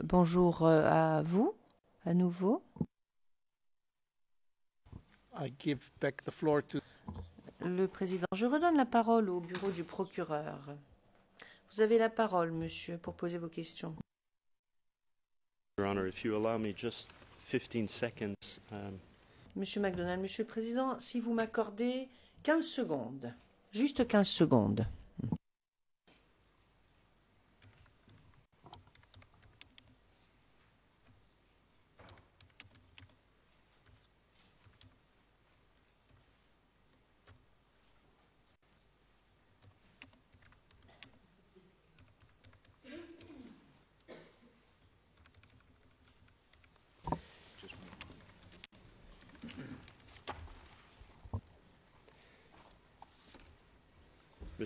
Bonjour euh, à vous, à nouveau. I give back the floor to Le président, je redonne la parole au bureau du procureur. Vous avez la parole, monsieur, pour poser vos questions. Your Honor, if you allow me just 15 seconds, um, Monsieur McDonald, monsieur le président, si vous m'accordez 15 secondes, juste 15 secondes.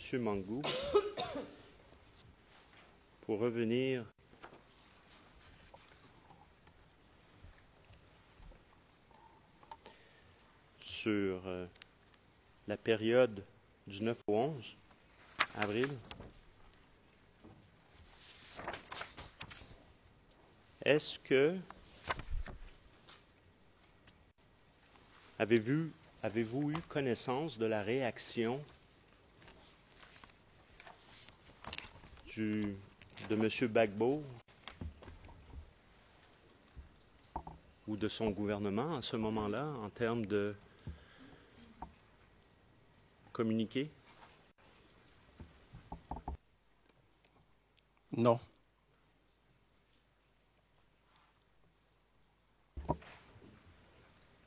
Monsieur Mangou, pour revenir sur euh, la période du 9 au 11 avril, est-ce que avez-vous avez-vous eu connaissance de la réaction du, de M. Bagbo ou de son gouvernement à ce moment-là en termes de communiquer? Non.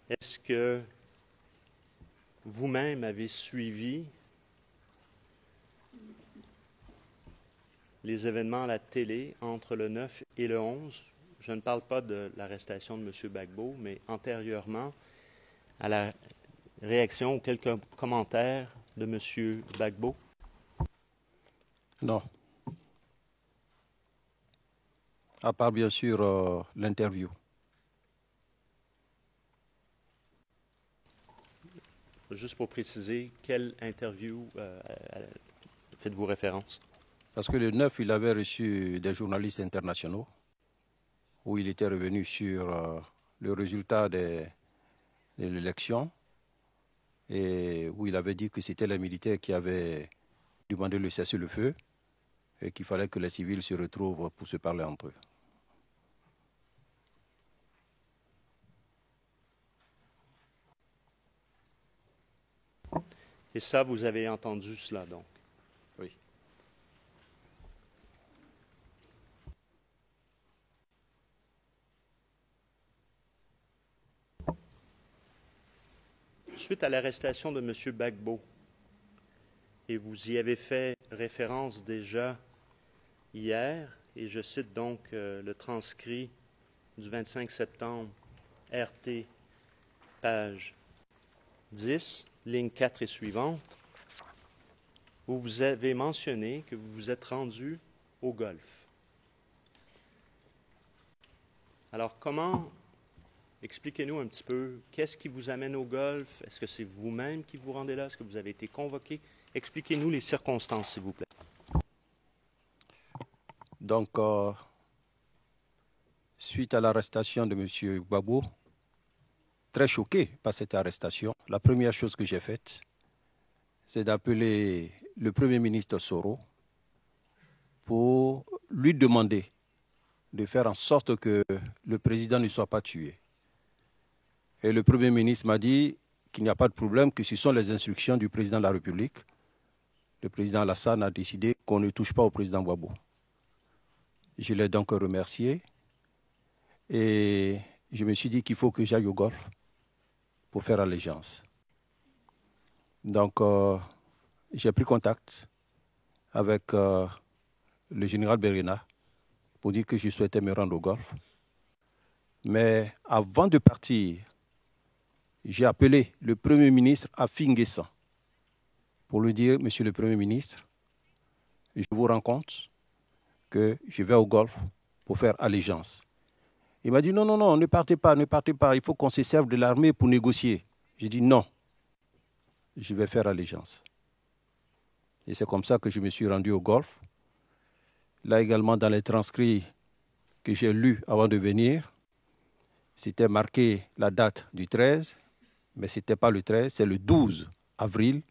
Est-ce que vous-même avez suivi les événements à la télé entre le 9 et le 11? Je ne parle pas de l'arrestation de M. Bagbo, mais antérieurement à la réaction ou quelques commentaires de M. Bagbo. Non. À part bien sûr euh, l'interview. Juste pour préciser, quelle interview euh, faites-vous référence? Parce que le 9, il avait reçu des journalistes internationaux où il était revenu sur euh, le résultat de l'élection et où il avait dit que c'était les militaires qui avaient demandé le cessez-le-feu et qu'il fallait que les civils se retrouvent pour se parler entre eux. Et ça, vous avez entendu cela donc? Oui. Suite à l'arrestation de M. Bagbo, et vous y avez fait référence déjà hier, et je cite donc euh, le transcrit du 25 septembre, RT, page 10, ligne 4 et suivante, vous avez mentionné que vous vous êtes rendu au Golfe. Alors, comment Expliquez-nous un petit peu, qu'est-ce qui vous amène au golf? Est-ce que c'est vous-même qui vous rendez là? Est-ce que vous avez été convoqué? Expliquez-nous les circonstances, s'il vous plaît. Donc, euh, suite à l'arrestation de M. Gbagbo, très choqué par cette arrestation, la première chose que j'ai faite, c'est d'appeler le Premier ministre Soro pour lui demander de faire en sorte que le président ne soit pas tué. Et le Premier ministre m'a dit qu'il n'y a pas de problème, que ce sont les instructions du président de la République. Le président Alassane a décidé qu'on ne touche pas au président Gbagbo. Je l'ai donc remercié et je me suis dit qu'il faut que j'aille au golf pour faire allégeance. Donc, euh, j'ai pris contact avec euh, le général Berena pour dire que je souhaitais me rendre au golf. Mais avant de partir, j'ai appelé le Premier ministre à Finguessan pour lui dire, Monsieur le Premier ministre, je vous rends compte que je vais au golf pour faire allégeance. Il m'a dit non, non, non, ne partez pas, ne partez pas, il faut qu'on se serve de l'armée pour négocier. J'ai dit non, je vais faire allégeance. Et c'est comme ça que je me suis rendu au golf. Là également, dans les transcrits que j'ai lu avant de venir, c'était marqué la date du 13, mais ce n'était pas le 13, c'est le 12 avril,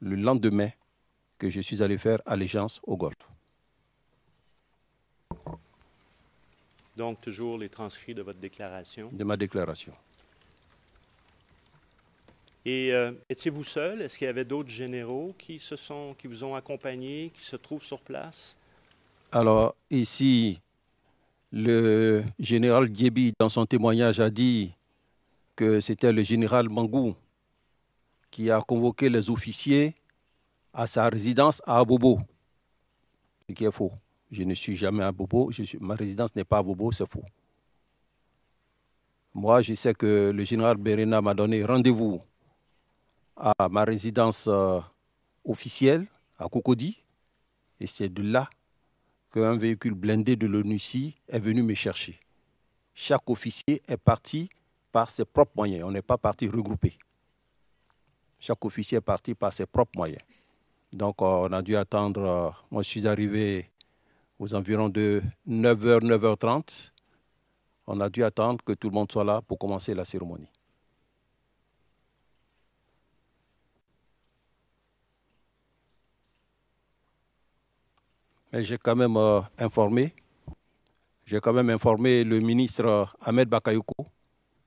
le lendemain, que je suis allé faire allégeance au Golfe. Donc, toujours les transcrits de votre déclaration? De ma déclaration. Et euh, étiez-vous seul? Est-ce qu'il y avait d'autres généraux qui, se sont, qui vous ont accompagné, qui se trouvent sur place? Alors, ici, le général Diebi, dans son témoignage, a dit que c'était le général Mangou qui a convoqué les officiers à sa résidence à Abobo. Ce qui est faux. Je ne suis jamais à Abobo. ma résidence n'est pas à Abobo, c'est faux. Moi, je sais que le général Berena m'a donné rendez-vous à ma résidence euh, officielle à Cocody. Et c'est de là qu'un véhicule blindé de l'ONUCI est venu me chercher. Chaque officier est parti ses propres moyens. On n'est pas parti regroupé. Chaque officier est parti par ses propres moyens. Donc on a dû attendre, euh, moi je suis arrivé aux environs de 9h, 9h30. On a dû attendre que tout le monde soit là pour commencer la cérémonie. Mais j'ai quand même euh, informé, j'ai quand même informé le ministre euh, Ahmed Bakayoko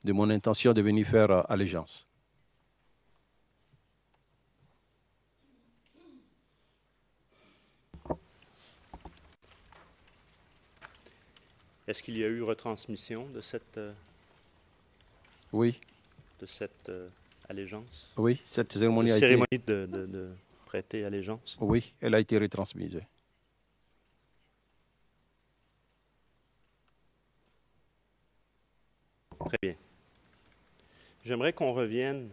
de mon intention de venir faire euh, allégeance. Est-ce qu'il y a eu retransmission de cette, oui. de cette allégeance? Oui, cette cérémonie a cérémonie été... de, de, de prêter allégeance? Oui, elle a été retransmise. Très bien. J'aimerais qu'on revienne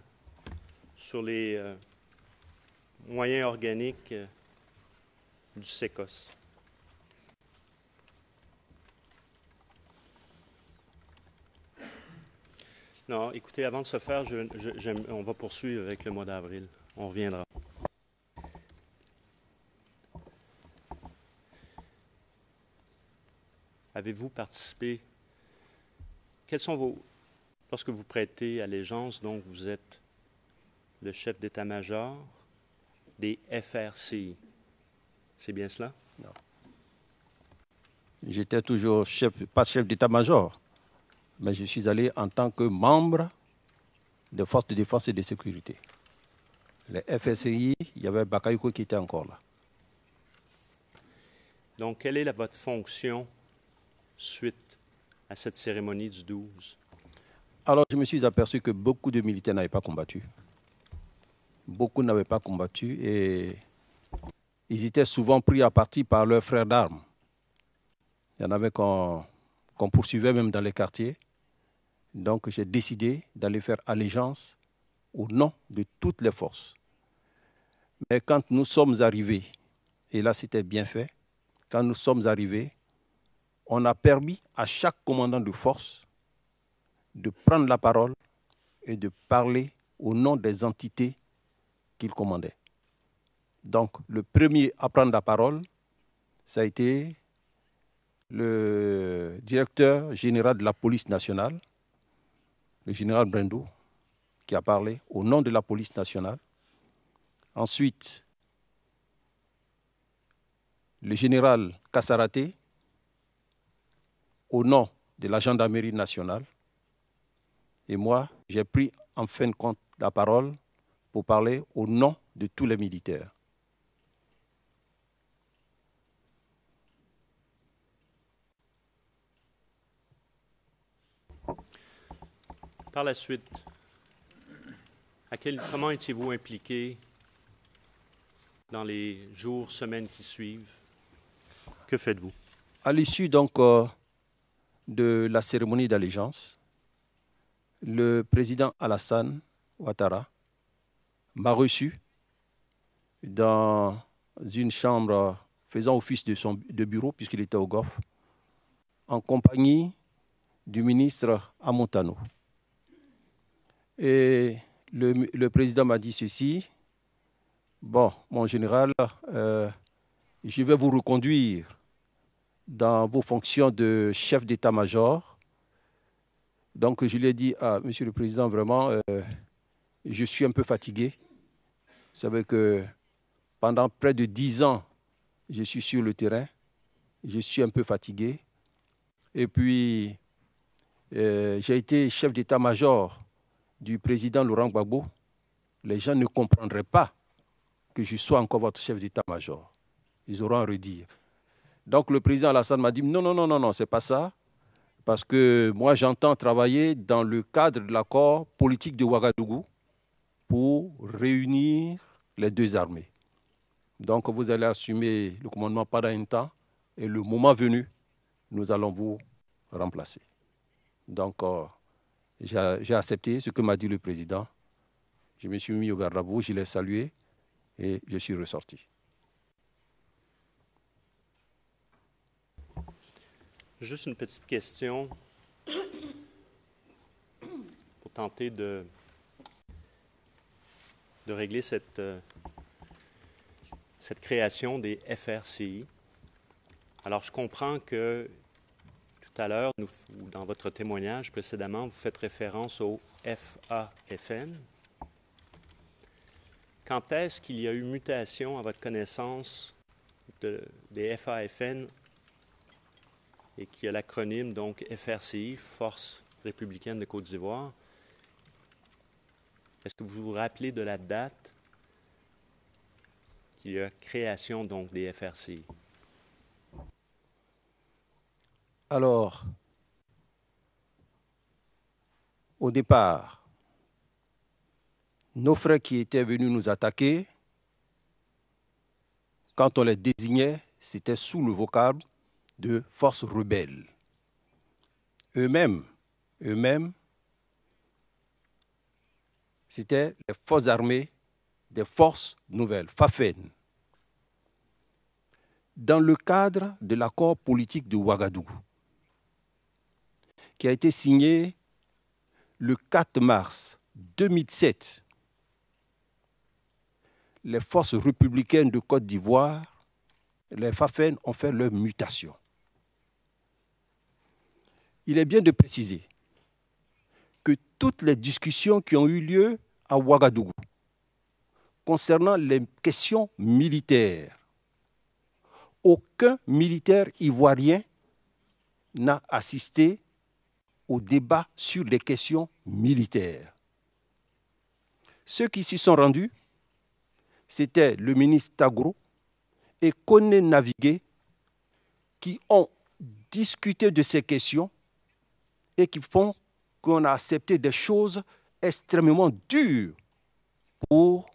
sur les euh, moyens organiques euh, du SECOS. Non, écoutez, avant de se faire, on va poursuivre avec le mois d'avril. On reviendra. Avez-vous participé? Quels sont vos. Lorsque vous prêtez allégeance, donc vous êtes le chef d'état-major des FRCI. C'est bien cela? Non. J'étais toujours chef, pas chef d'état-major, mais je suis allé en tant que membre des forces de défense et de sécurité. Les FRCI, il y avait Bakayoko qui était encore là. Donc, quelle est votre fonction suite à cette cérémonie du 12 Alors, je me suis aperçu que beaucoup de militaires n'avaient pas combattu. Beaucoup n'avaient pas combattu et ils étaient souvent pris à partie par leurs frères d'armes. Il y en avait qu'on poursuivait même dans les quartiers. Donc, j'ai décidé d'aller faire allégeance au nom de toutes les forces. Mais quand nous sommes arrivés, et là c'était bien fait, quand nous sommes arrivés, on a permis à chaque commandant de force de prendre la parole et de parler au nom des entités qu'il commandait. Donc, le premier à prendre la parole, ça a été le directeur général de la police nationale, le général Brendo, qui a parlé au nom de la police nationale. Ensuite, le général Kassaraté, au nom de la gendarmerie nationale. Et moi, j'ai pris en fin de compte la parole pour parler au nom de tous les militaires. Par la suite, à quel, comment étiez-vous impliqué dans les jours, semaines qui suivent? Que faites-vous? À l'issue donc euh, de la cérémonie d'allégeance, le président Alassane Ouattara m'a reçu dans une chambre faisant office de, bureau, puisqu'il était au Golfe, en compagnie du ministre Amontano. Et le, président m'a dit ceci, bon, mon général, euh, je vais vous reconduire dans vos fonctions de chef d'état-major. Donc je lui ai dit, ah, Monsieur le Président, vraiment, euh, je suis un peu fatigué. Vous savez que pendant près de dix ans, je suis sur le terrain. Je suis un peu fatigué. Et puis, euh, j'ai été chef d'état-major du président Laurent Gbagbo. Les gens ne comprendraient pas que je sois encore votre chef d'état-major. Ils auront à redire. Donc le président Alassane m'a dit non, non, non, non, non, c'est pas ça. Parce que moi, j'entends travailler dans le cadre de l'accord politique de Ouagadougou pour réunir les deux armées. Donc vous allez assumer le commandement pendant un temps et le moment venu, nous allons vous remplacer. Donc euh, j'ai accepté ce que m'a dit le président. Je me suis mis au garde à vous, je l'ai salué et je suis ressorti. Juste une petite question pour tenter de, régler cette, euh, cette création des FRCI. Alors, je comprends que tout à l'heure, dans votre témoignage précédemment, vous faites référence au FAFN. Quand est-ce qu'il y a eu mutation à votre connaissance de, des FAFN et qui a l'acronyme donc FRCI, Force républicaine de Côte d'Ivoire. Est-ce que vous vous rappelez de la date qu'il y a création donc des FRCI? Alors, au départ, nos frères qui étaient venus nous attaquer, quand on les désignait, c'était sous le vocable de forces rebelles. Eux-mêmes, eux-mêmes, c'était les forces armées des forces nouvelles, FAFEN. Dans le cadre de l'accord politique de Ouagadougou, qui a été signé le 4 mars 2007, les forces républicaines de Côte d'Ivoire, les FAFEN, ont fait leur mutation il est bien de préciser que toutes les discussions qui ont eu lieu à Ouagadougou concernant les questions militaires, aucun militaire ivoirien n'a assisté au débat sur les questions militaires. Ceux qui s'y sont rendus, c'était le ministre Tagro et Kone Navigué qui ont discuté de ces questions et qui font qu'on a accepté des choses extrêmement dures pour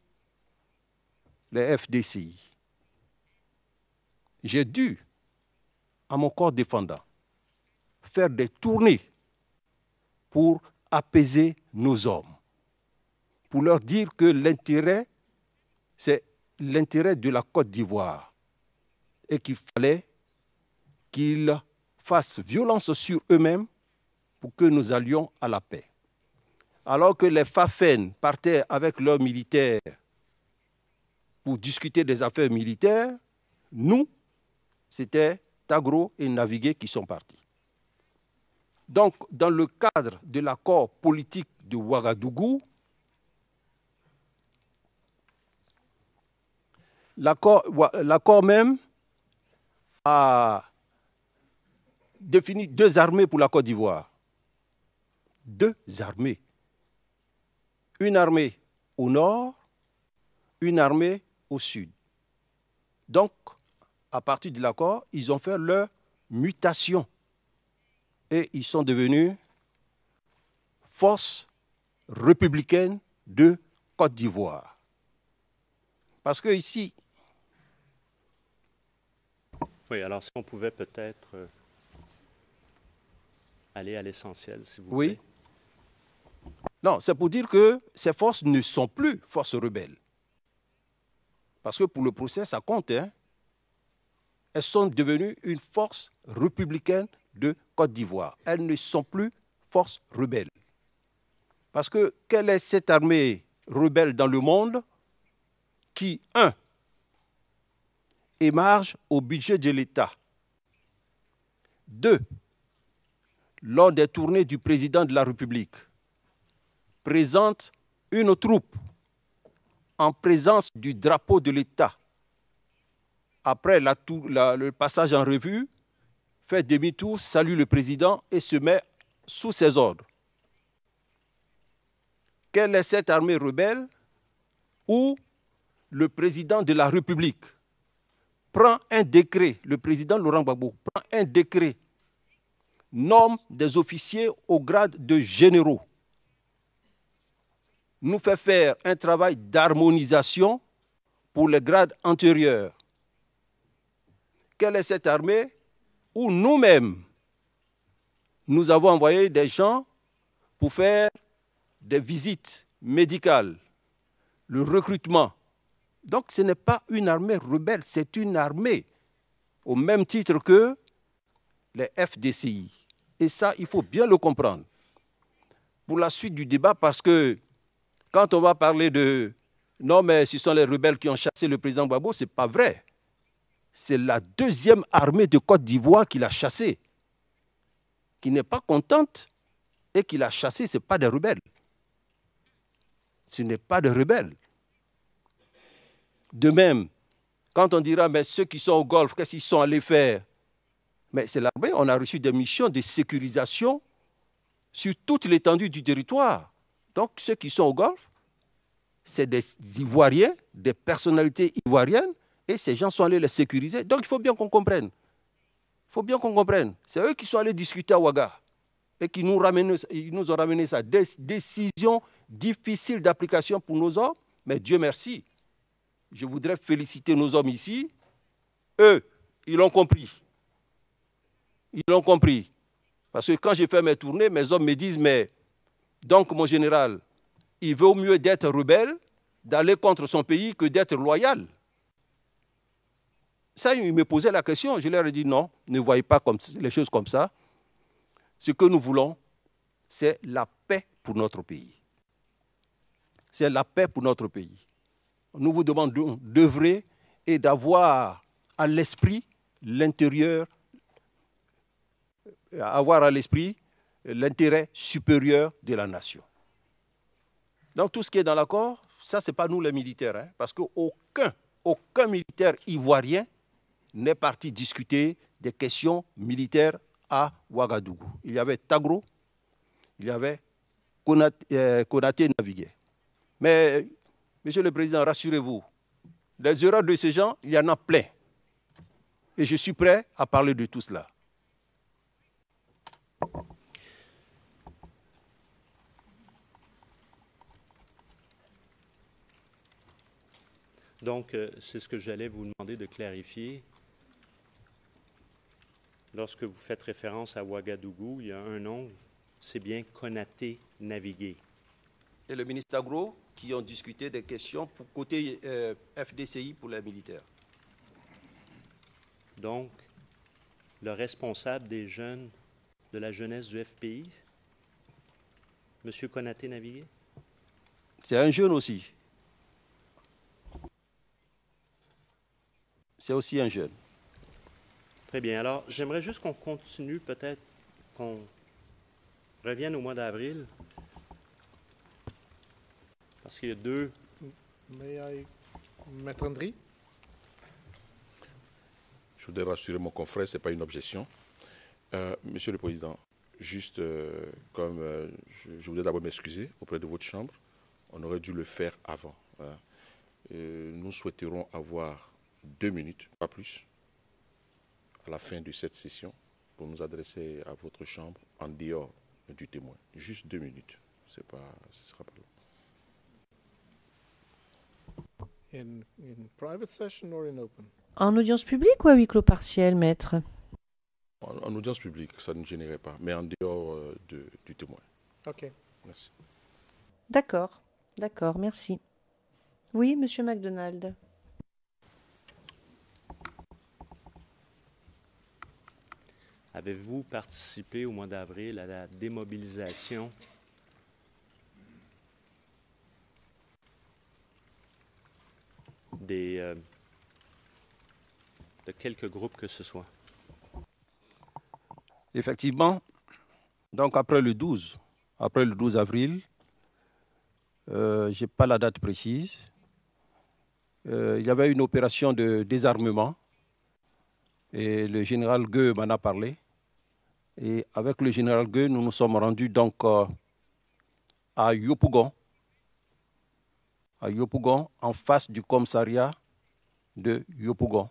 les FDCI. J'ai dû, à mon corps défendant, faire des tournées pour apaiser nos hommes, pour leur dire que l'intérêt, c'est l'intérêt de la Côte d'Ivoire et qu'il fallait qu'ils fassent violence sur eux-mêmes pour que nous allions à la paix. Alors que les FAFEN partaient avec leurs militaires pour discuter des affaires militaires, nous, c'était Tagro et Navigué qui sont partis. Donc, dans le cadre de l'accord politique de Ouagadougou, l'accord même a défini deux armées pour la Côte d'Ivoire deux armées. Une armée au nord, une armée au sud. Donc, à partir de l'accord, ils ont fait leur mutation et ils sont devenus force républicaine de Côte d'Ivoire. Parce que ici. Oui, alors si on pouvait peut-être euh, aller à l'essentiel, si vous oui. Non, c'est pour dire que ces forces ne sont plus forces rebelles. Parce que pour le procès, ça compte. Hein. Elles sont devenues une force républicaine de Côte d'Ivoire. Elles ne sont plus forces rebelles. Parce que quelle est cette armée rebelle dans le monde qui, un, émarge au budget de l'État? Deux, lors des tournées du président de la République, présente une troupe en présence du drapeau de l'État. Après le passage en revue, fait demi-tour, salue le président et se met sous ses ordres. Quelle est cette armée rebelle où le président de la République prend un décret, le président Laurent Gbagbo prend un décret, nomme des officiers au grade de généraux, nous fait faire un travail d'harmonisation pour les grades antérieurs. Quelle est cette armée où nous-mêmes, nous avons envoyé des gens pour faire des visites médicales, le recrutement. Donc ce n'est pas une armée rebelle, c'est une armée au même titre que les FDCI. Et ça, il faut bien le comprendre. Pour la suite du débat, parce que quand on va parler de non, mais ce sont les rebelles qui ont chassé le président Babo, ce n'est pas vrai. C'est la deuxième armée de Côte d'Ivoire qui l'a chassé, qui n'est pas contente et qui l'a chassé, ce n'est pas des rebelles ce n'est pas de rebelles. De même, quand on dira, mais ceux qui sont au Golfe, qu'est-ce qu'ils sont allés faire? Mais c'est l'armée, on a reçu des missions de sécurisation sur toute l'étendue du territoire. Donc ceux qui sont au Golfe, c'est des Ivoiriens, des personnalités ivoiriennes, et ces gens sont allés les sécuriser. Donc il faut bien qu'on comprenne. Il faut bien qu'on comprenne. C'est eux qui sont allés discuter à Ouaga et qui nous, nous ont ramené sa décision difficile d'application pour nos hommes, mais Dieu merci. Je voudrais féliciter nos hommes ici. Eux, ils l'ont compris. Ils l'ont compris. Parce que quand j'ai fait mes tournées, mes hommes me disent, mais donc mon général, il vaut mieux d'être rebelle, d'aller contre son pays que d'être loyal. Ça, ils me posaient la question. Je leur ai dit non, ne voyez pas les choses comme ça. Ce que nous voulons, c'est la paix pour notre pays c'est la paix pour notre pays. Nous vous demandons d'œuvrer et d'avoir à l'esprit l'intérieur, avoir à l'esprit l'intérêt supérieur de la nation. Donc tout ce qui est dans l'accord, ça, ce n'est pas nous les militaires, hein, parce qu'aucun aucun militaire ivoirien n'est parti discuter des questions militaires à Ouagadougou. Il y avait Tagro, il y avait Konaté, euh, Konaté Navigué. Mais, Monsieur le Président, rassurez-vous, les erreurs de ces gens, il y en a plein. Et je suis prêt à parler de tout cela. Donc, euh, c'est ce que j'allais vous demander de clarifier. Lorsque vous faites référence à Ouagadougou, il y a un nom, c'est bien Konaté Navigué. Et le ministre Agro qui ont discuté des questions pour côté euh, FDCI pour les militaires. Donc, le responsable des jeunes de la jeunesse du FPI, M. Konaté Navigué? C'est un jeune aussi. C'est aussi un jeune. Très bien. Alors, j'aimerais juste qu'on continue, peut-être qu'on revienne au mois d'avril. Parce qu'il y a deux. Maître André Je voudrais rassurer mon confrère, ce n'est pas une objection. Euh, monsieur le Président, juste euh, comme euh, je, voudrais d'abord m'excuser auprès de votre Chambre, on aurait dû le faire avant. Hein. nous souhaiterons avoir deux minutes, pas plus, à la fin de cette session pour nous adresser à votre Chambre en dehors du témoin. Juste deux minutes. Pas, ce ne sera pas long. En audience publique ou à huis clos partiel, maître? En, audience publique, ça ne générait pas, mais en dehors euh, du témoin. Ok. Merci. D'accord, d'accord, merci. Oui, monsieur MacDonald. Avez-vous participé au mois d'avril à la démobilisation? Euh, de quelques groupes que ce soit. Effectivement, donc après le 12, après le 12 avril, euh, je n'ai pas la date précise, euh, il y avait une opération de désarmement et le général Gueux m'en a parlé. Et avec le général Gueux, nous nous sommes rendus donc euh, à Yopougon, à Yopougon, en face du commissariat de Yopougon,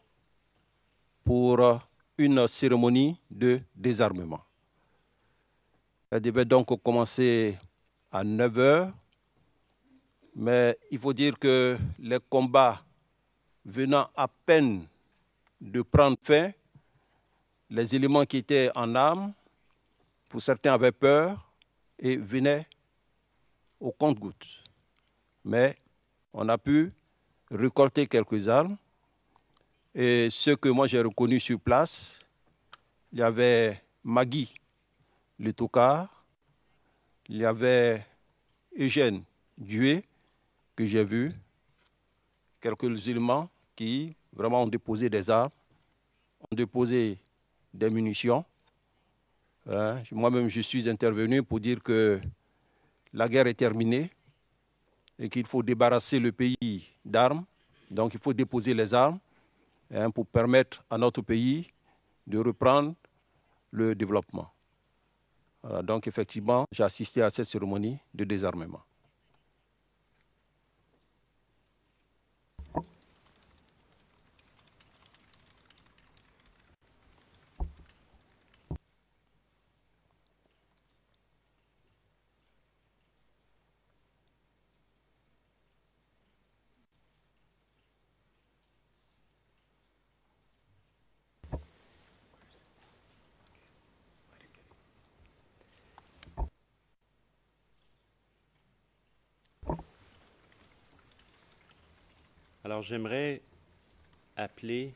pour euh, une cérémonie de désarmement. Elle devait donc commencer à 9 heures, mais il faut dire que les combats venant à peine de prendre fin, les éléments qui étaient en armes, pour certains avaient peur et venaient au compte-gouttes. Mais on a pu récolter quelques armes. Et ce que moi j'ai reconnu sur place, il y avait Magui, le tocard, il y avait Eugène Dué, que j'ai vu, quelques éléments qui vraiment ont déposé des armes, ont déposé des munitions. Hein, moi-même, je suis intervenu pour dire que la guerre est terminée et qu'il faut débarrasser le pays d'armes. Donc il faut déposer les armes hein, pour permettre à notre pays de reprendre le développement. donc effectivement, j'ai assisté à cette cérémonie de désarmement. J'aimerais appeler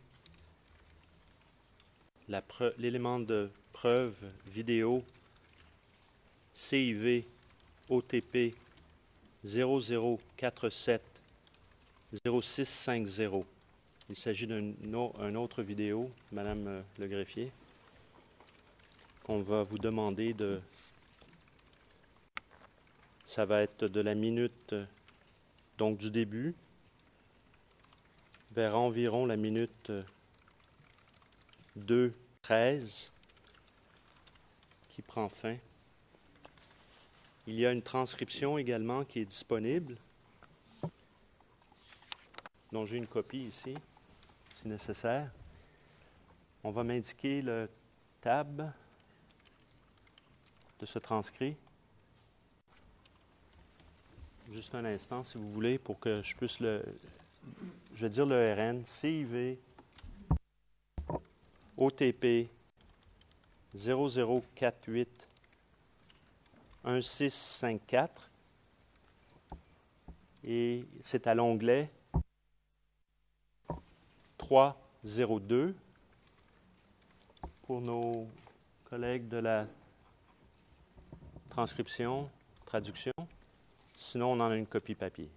l'élément de preuve vidéo CIV OTP 0047 0650. Il s'agit d'un autre vidéo, Madame euh, le greffier, qu'on va vous demander de... Ça va être de la minute, donc du début, vers environ la minute 2.13 qui prend fin. Il y a une transcription également qui est disponible, dont j'ai une copie ici, si nécessaire. On va m'indiquer le tab de ce transcrit. Juste un instant, si vous voulez, pour que je puisse le, je vais dire le RN, CIV OTP 0048 1654 et c'est à l'onglet 302 pour nos collègues de la transcription, traduction. Sinon, on en a une copie papier.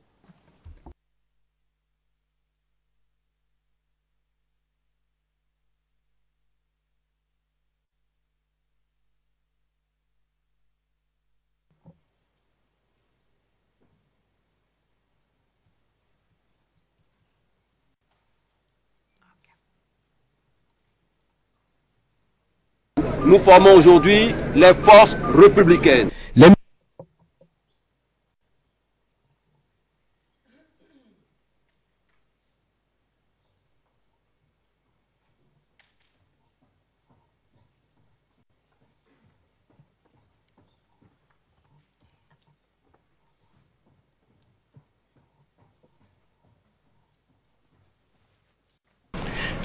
Nous formons aujourd'hui les forces républicaines.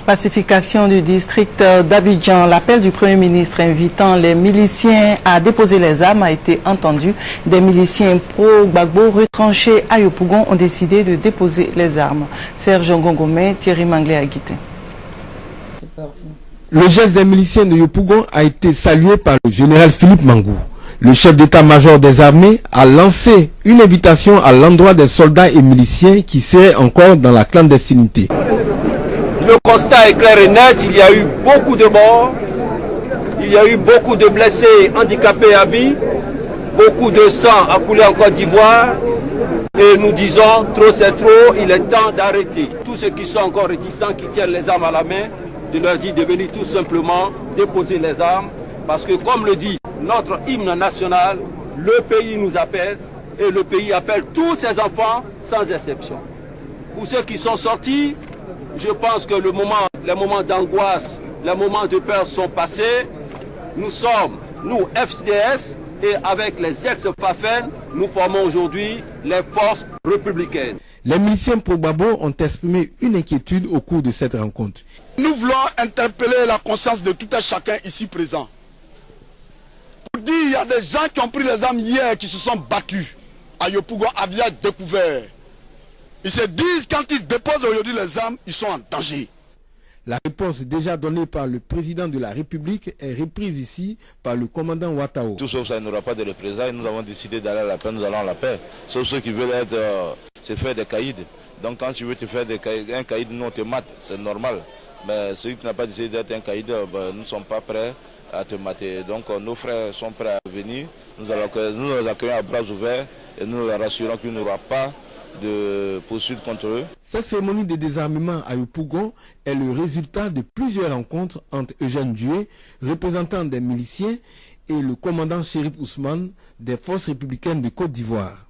Pacification du district d'Abidjan. L'appel du Premier ministre invitant les miliciens à déposer les armes a été entendu. Des miliciens pro-Gbagbo retranchés à Yopougon ont décidé de déposer les armes. Serge Ngongomé, Thierry Manglé à Guité. Le geste des miliciens de Yopougon a été salué par le général Philippe Mangou. Le chef d'état-major des armées a lancé une invitation à l'endroit des soldats et miliciens qui seraient encore dans la clandestinité. Le constat est clair et net, il y a eu beaucoup de morts, Il y a eu beaucoup de blessés, handicapés à vie. Beaucoup de sang a coulé en Côte d'Ivoire. Et nous disons, trop c'est trop, il est temps d'arrêter. Tous ceux qui sont encore réticents, qui tiennent les armes à la main, de leur dire de venir tout simplement déposer les armes. Parce que comme le dit notre hymne national, le pays nous appelle et le pays appelle tous ses enfants sans exception. Pour ceux qui sont sortis, je pense que le moment, les moments d'angoisse, les moments de peur sont passés. Nous sommes, nous, FCDS, et avec les ex-FAFEN, nous formons aujourd'hui les forces républicaines. Les miliciens pro-Babo ont exprimé une inquiétude au cours de cette rencontre. Nous voulons interpeller la conscience de tout un chacun ici présent. Pour dire, il y a des gens qui ont pris les armes hier, qui se sont battus. À Yopougon, à découvert. Ils se disent, quand ils déposent aujourd'hui les armes, ils sont en danger. La réponse déjà donnée par le président de la République est reprise ici par le commandant Ouattao. Tout sauf ça, il n'y aura pas de représailles. Nous avons décidé d'aller à la paix, nous allons à la paix. Sauf ceux qui veulent être, euh, se faire des caïds. Donc quand tu veux te faire des caïds, un caïd, nous on te mate, c'est normal. Mais celui qui n'a pas décidé d'être un caïd, euh, ben, nous ne sommes pas prêts à te mater. Donc euh, nos frères sont prêts à venir. Nous, allons, nous les accueillons à bras ouverts et nous leur rassurons qu'il n'y aura pas de contre eux. Cette cérémonie de désarmement à Yopougon est le résultat de plusieurs rencontres entre Eugène Dué, représentant des miliciens, et le commandant Shérif Ousmane des forces républicaines de Côte d'Ivoire.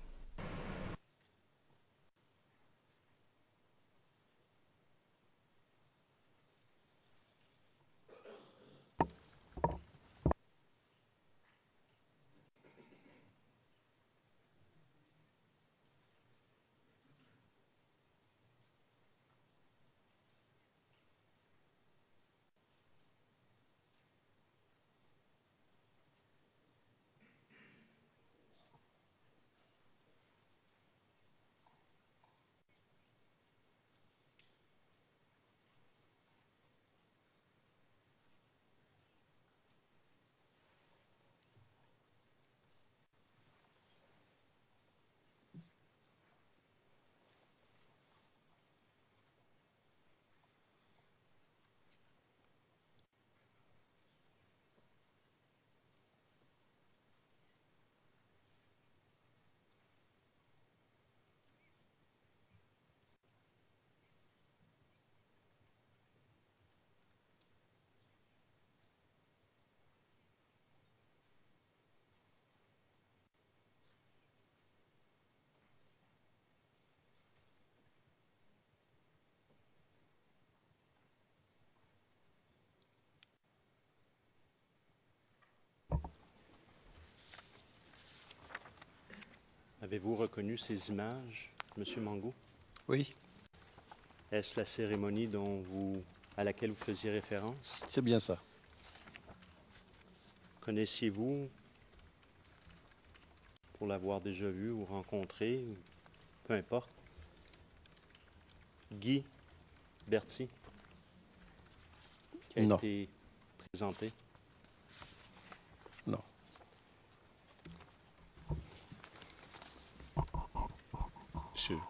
Avez-vous reconnu ces images, M. Mangou? Oui. Est-ce la cérémonie dont vous, à laquelle vous faisiez référence? C'est bien ça. Connaissiez-vous, pour l'avoir déjà vu ou rencontré, peu importe, Guy Berti, qui a Non. été présenté? Non. Monsieur.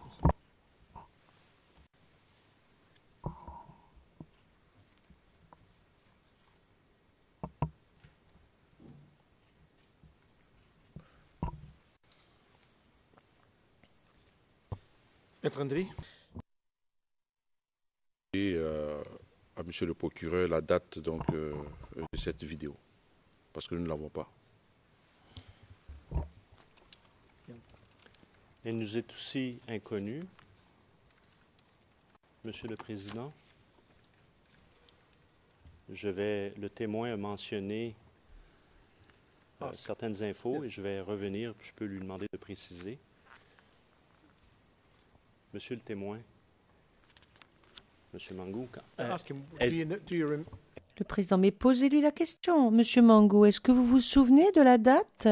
Maître André? Et euh, à monsieur le procureur la date donc, euh, de cette vidéo. Parce que nous ne l'avons pas. Elle nous est aussi inconnue, Monsieur le Président. Je vais, le témoin a mentionné euh, Ah, certaines infos et je vais revenir, je peux lui demander de préciser. Monsieur le témoin, Monsieur Mangou, quand- euh, elle- rem- Le président, mais posez-lui la question, Monsieur Mango. Est-ce que vous vous souvenez de la date?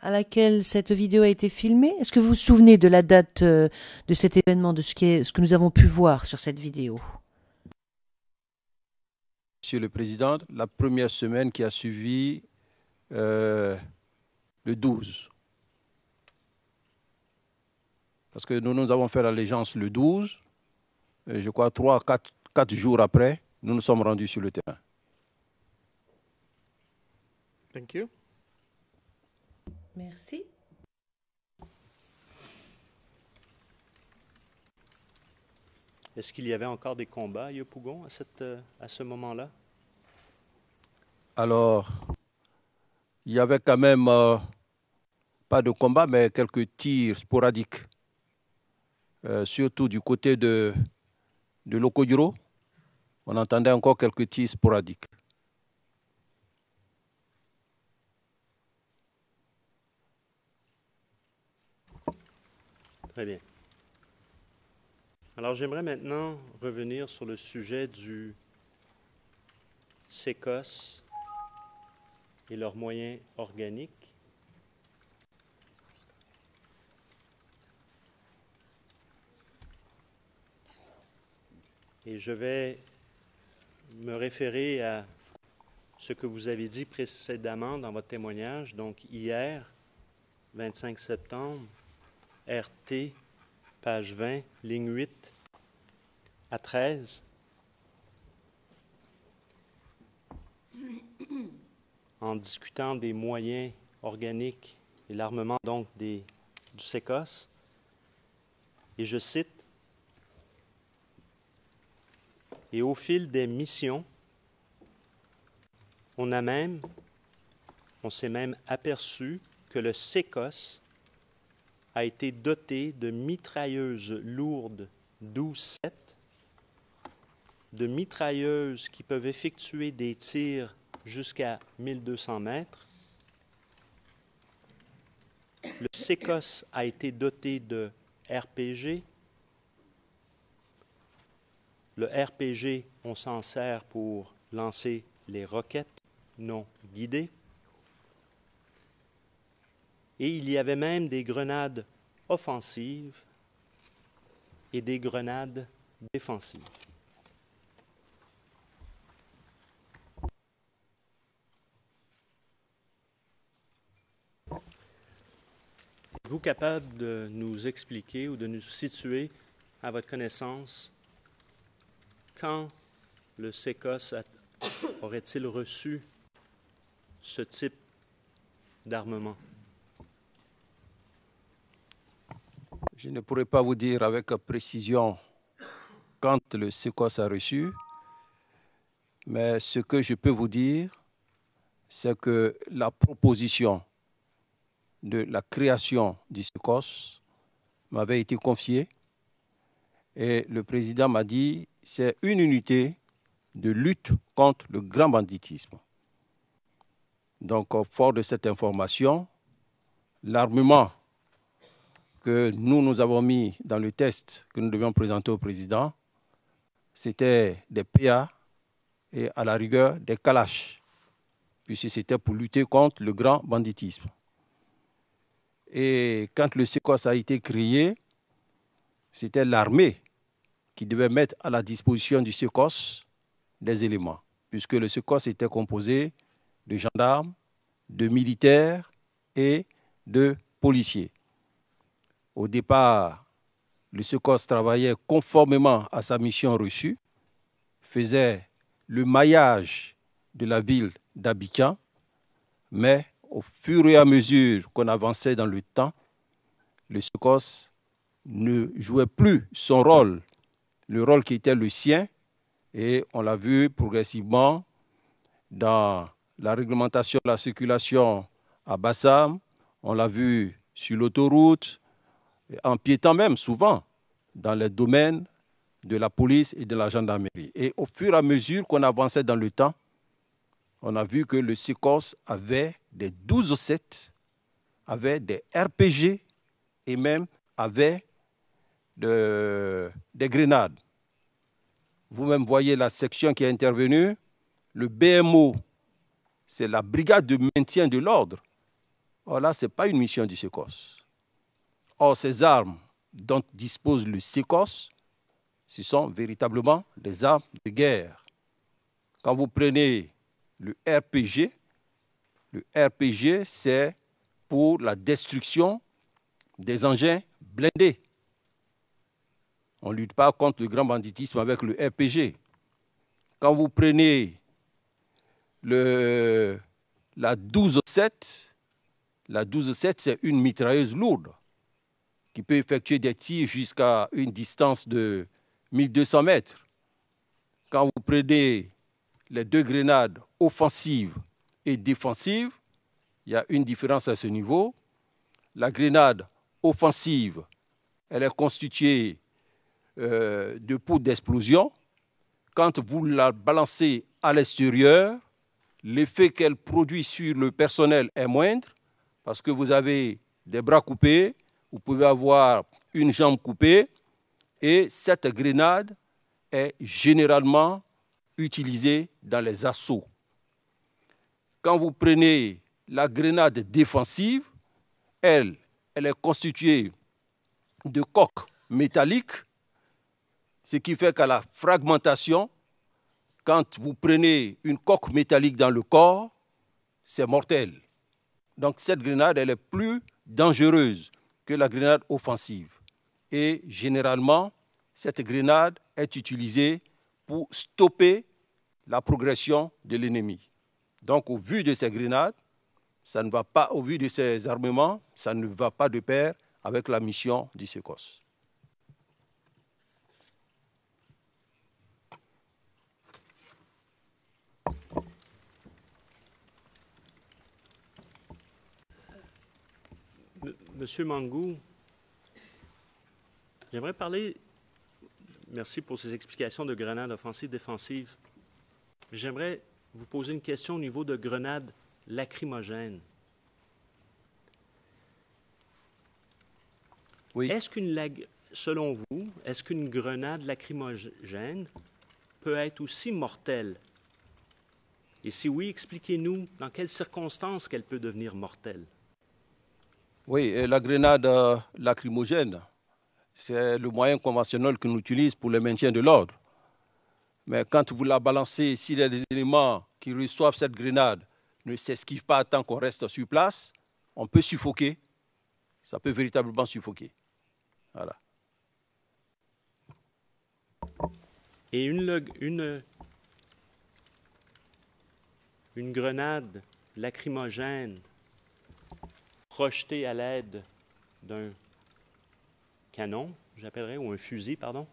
À laquelle cette vidéo a été filmée Est-ce que vous vous souvenez de la date euh, de cet événement, de ce, qui est, ce que nous avons pu voir sur cette vidéo? Monsieur le Président, la première semaine qui a suivi euh, le 12. Parce que nous, nous avons fait l'allégeance le 12. Et je crois trois, quatre, quatre jours après, nous nous sommes rendus sur le terrain. Thank you. Merci. Est-ce qu'il y avait encore des combats à Yopougon à, cette, euh, à ce moment-là? Alors, il y avait quand même euh, pas de combat, mais quelques tirs sporadiques, Euh, surtout du côté de, de Lokoduro. On entendait encore quelques tirs sporadiques. Très bien. Alors j'aimerais maintenant revenir sur le sujet du sécos et leurs moyens organiques. Et je vais me référer à ce que vous avez dit précédemment dans votre témoignage, donc hier, 25 septembre, RT, page 20, ligne 8 à 13. En discutant des moyens organiques et l'armement donc des, du SECOS, et je cite, Et au fil des missions, on a même, on s'est même aperçu que le SECOS a été doté de mitrailleuses lourdes 12-7, de mitrailleuses qui peuvent effectuer des tirs jusqu'à 1200 mètres. Le SECOS a été doté de RPG. Le RPG, on s'en sert pour lancer les roquettes non guidées. Et il y avait même des grenades offensives et des grenades défensives. Êtes-vous capable de nous expliquer ou de nous situer à votre connaissance quand le SECOS a- aurait-il reçu ce type d'armement? Je ne pourrais pas vous dire avec précision quand le SECOS a reçu, mais ce que je peux vous dire, c'est que la proposition de la création du SECOS m'avait été confiée et le président m'a dit c'est une unité de lutte contre le grand banditisme. Donc, fort de cette information, l'armement que nous, nous avons mis dans le test que nous devions présenter au président, c'était des PA et à la rigueur des Kalash, puisque c'était pour lutter contre le grand banditisme. Et quand le SECOS a été créé, c'était l'armée qui devait mettre à la disposition du SECOS des éléments, puisque le SECOS était composé de gendarmes, de militaires et de policiers. Au départ, le SECOS travaillait conformément à sa mission reçue, faisait le maillage de la ville d'Abidjan, mais au fur et à mesure qu'on avançait dans le temps, le SECOS ne jouait plus son rôle, le rôle qui était le sien, et on l'a vu progressivement dans la réglementation de la circulation à Bassam, on l'a vu sur l'autoroute, en piétant même souvent dans les domaines de la police et de la gendarmerie. Et au fur et à mesure qu'on avançait dans le temps, on a vu que le SECOS avait des 12-7, avait des RPG et même avait de- des grenades. Vous-même voyez la section qui est intervenue. Le BMO, c'est la brigade de maintien de l'ordre. Or là, ce n'est pas une mission du SECOS. Or, ces armes dont dispose le SECOS, ce sont véritablement des armes de guerre. Quand vous prenez le RPG, le RPG, c'est pour la destruction des engins blindés. On ne lutte pas contre le grand banditisme avec le RPG. Quand vous prenez La 12-7, la 12-7, c'est une mitrailleuse lourde qui peut effectuer des tirs jusqu'à une distance de 1200 mètres. Quand vous prenez les deux grenades offensives et défensives, il y a une différence à ce niveau. La grenade offensive, elle est constituée euh, de poudre d'explosion. Quand vous la balancez à l'extérieur, l'effet qu'elle produit sur le personnel est moindre parce que vous avez des bras coupés, vous pouvez avoir une jambe coupée et cette grenade est généralement utilisée dans les assauts. Quand vous prenez la grenade défensive, elle, est constituée de coques métalliques, ce qui fait qu'à la fragmentation, quand vous prenez une coque métallique dans le corps, c'est mortel. Donc cette grenade, elle est plus dangereuse que la grenade offensive. Et généralement, cette grenade est utilisée pour stopper la progression de l'ennemi. Donc au vu de ces grenades, ça ne va pas, au vu de ces armements, ça ne va pas de pair avec la mission du SECOS. Monsieur Mangou, j'aimerais parler, merci pour ces explications de grenades offensives défensives. J'aimerais vous poser une question au niveau de grenades lacrymogènes. Oui. Est-ce qu'une, selon vous, est-ce qu'une grenade lacrymogène peut être aussi mortelle? Et si oui, expliquez-nous dans quelles circonstances qu'elle peut devenir mortelle. Oui, la grenade euh, lacrymogène, c'est le moyen conventionnel qu'on utilise pour le maintien de l'ordre. Mais quand vous la balancez, a des éléments qui reçoivent cette grenade ne s'esquivent pas tant qu'on reste sur place, on peut suffoquer. Ça peut véritablement suffoquer. Voilà. Et une, une, une grenade lacrymogène projetée à l'aide d'un canon, j'appellerais, ou un fusil, pardon?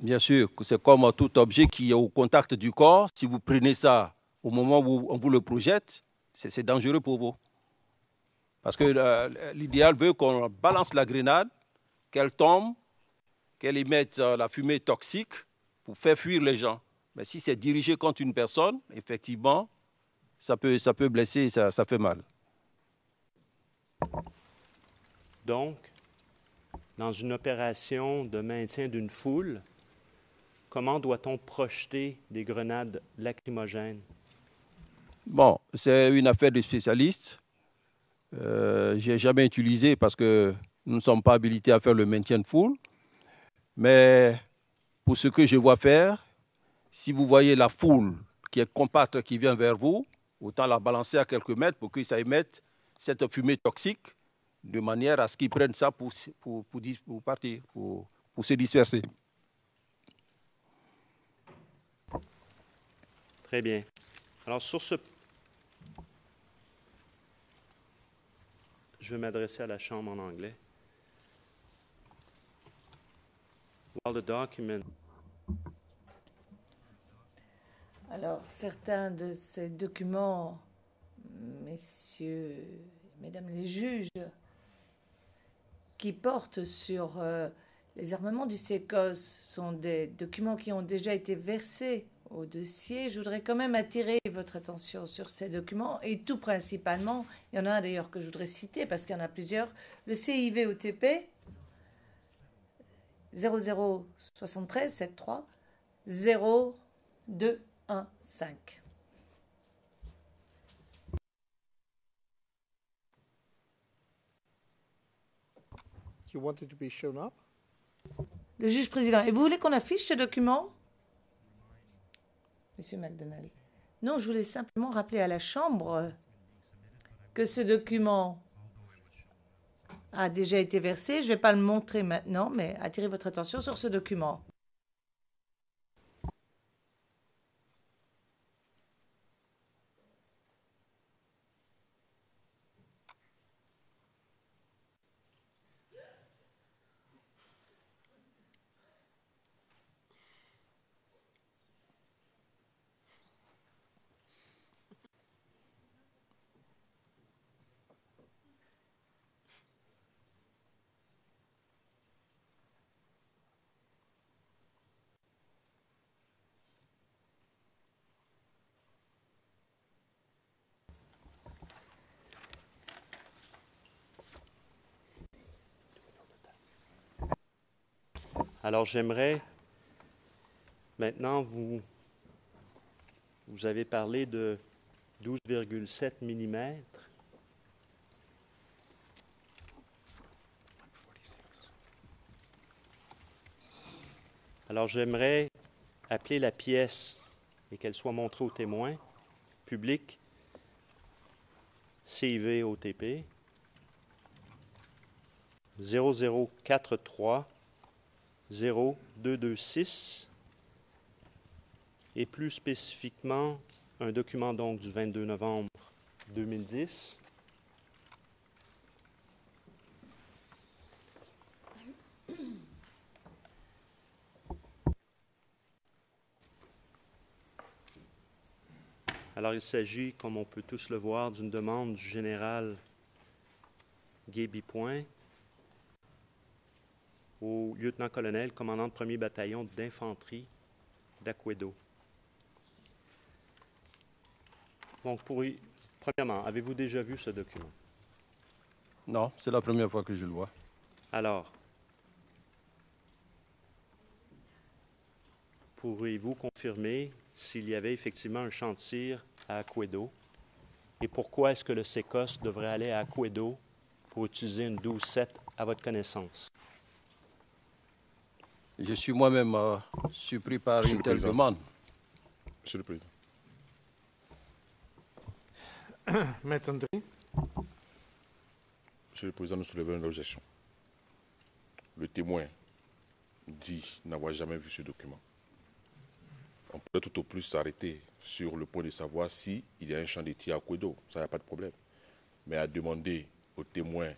Bien sûr, c'est comme tout objet qui est au contact du corps. Si vous prenez ça au moment où on vous le projette, c'est dangereux pour vous. Parce que l'idéal veut qu'on balance la grenade, qu'elle tombe, qu'elle émette euh, la fumée toxique pour faire fuir les gens. Mais si c'est dirigé contre une personne, effectivement, ça peut, ça peut blesser, ça fait mal. Donc, dans une opération de maintien d'une foule, comment doit-on projeter des grenades lacrymogènes? Bon, c'est une affaire de spécialistes. Euh, je n'ai jamais utilisé parce que nous ne sommes pas habilités à faire le maintien de foule. Mais pour ce que je vois faire, si vous voyez la foule qui est compacte, qui vient vers vous, autant la balancer à quelques mètres pour que ça émette cette fumée toxique de manière à ce qu'ils prennent ça pour, pour, pour, pour partir, pour, pour se disperser. Très bien. Alors, sur ce. Je vais m'adresser à la Chambre en anglais. While the document. Alors, certains de ces documents, messieurs, mesdames les juges, qui portent sur euh, les armements du SECOS sont des documents qui ont déjà été versés au dossier. Je voudrais quand même attirer votre attention sur ces documents et tout principalement, il y en a un d'ailleurs que je voudrais citer parce qu'il y en a plusieurs, le CIV-OTP 0073 73 0215. You wanted to be shown up? Le juge président. Et vous voulez qu'on affiche ce document? Monsieur McDonald. Non, je voulais simplement rappeler à la Chambre que ce document a déjà été versé. Je ne vais pas le montrer maintenant, mais attirer votre attention sur ce document. Alors j'aimerais maintenant vous vous avez parlé de 12,7 mm. Alors j'aimerais appeler la pièce et qu'elle soit montrée aux témoins publics CIV OTP 0043 0226 et plus spécifiquement un document donc du 22 novembre 2010 Alors il s'agit, comme on peut tous le voir, d'une demande du général Guy Point au lieutenant-colonel, commandant de premier bataillon d'infanterie d'Aquedo. Donc, pour premièrement, avez-vous déjà vu ce document? Non, c'est la première fois que je le vois. Alors, pourriez-vous confirmer s'il y avait effectivement un champ de tir à Aquedo et pourquoi est-ce que le SECOS devrait aller à Aquedo pour utiliser une 12-7 à votre connaissance? Je suis moi-même euh, surpris par Monsieur une le telle Président. demande. Monsieur le Président. Maître André, Monsieur le Président, nous soulevons une objection. Le témoin dit n'avoir jamais vu ce document. On pourrait tout au plus s'arrêter sur le point de savoir s'il y a un champ de tir à Kwedo. Ça, il n'y a pas de problème. Mais à demander au témoin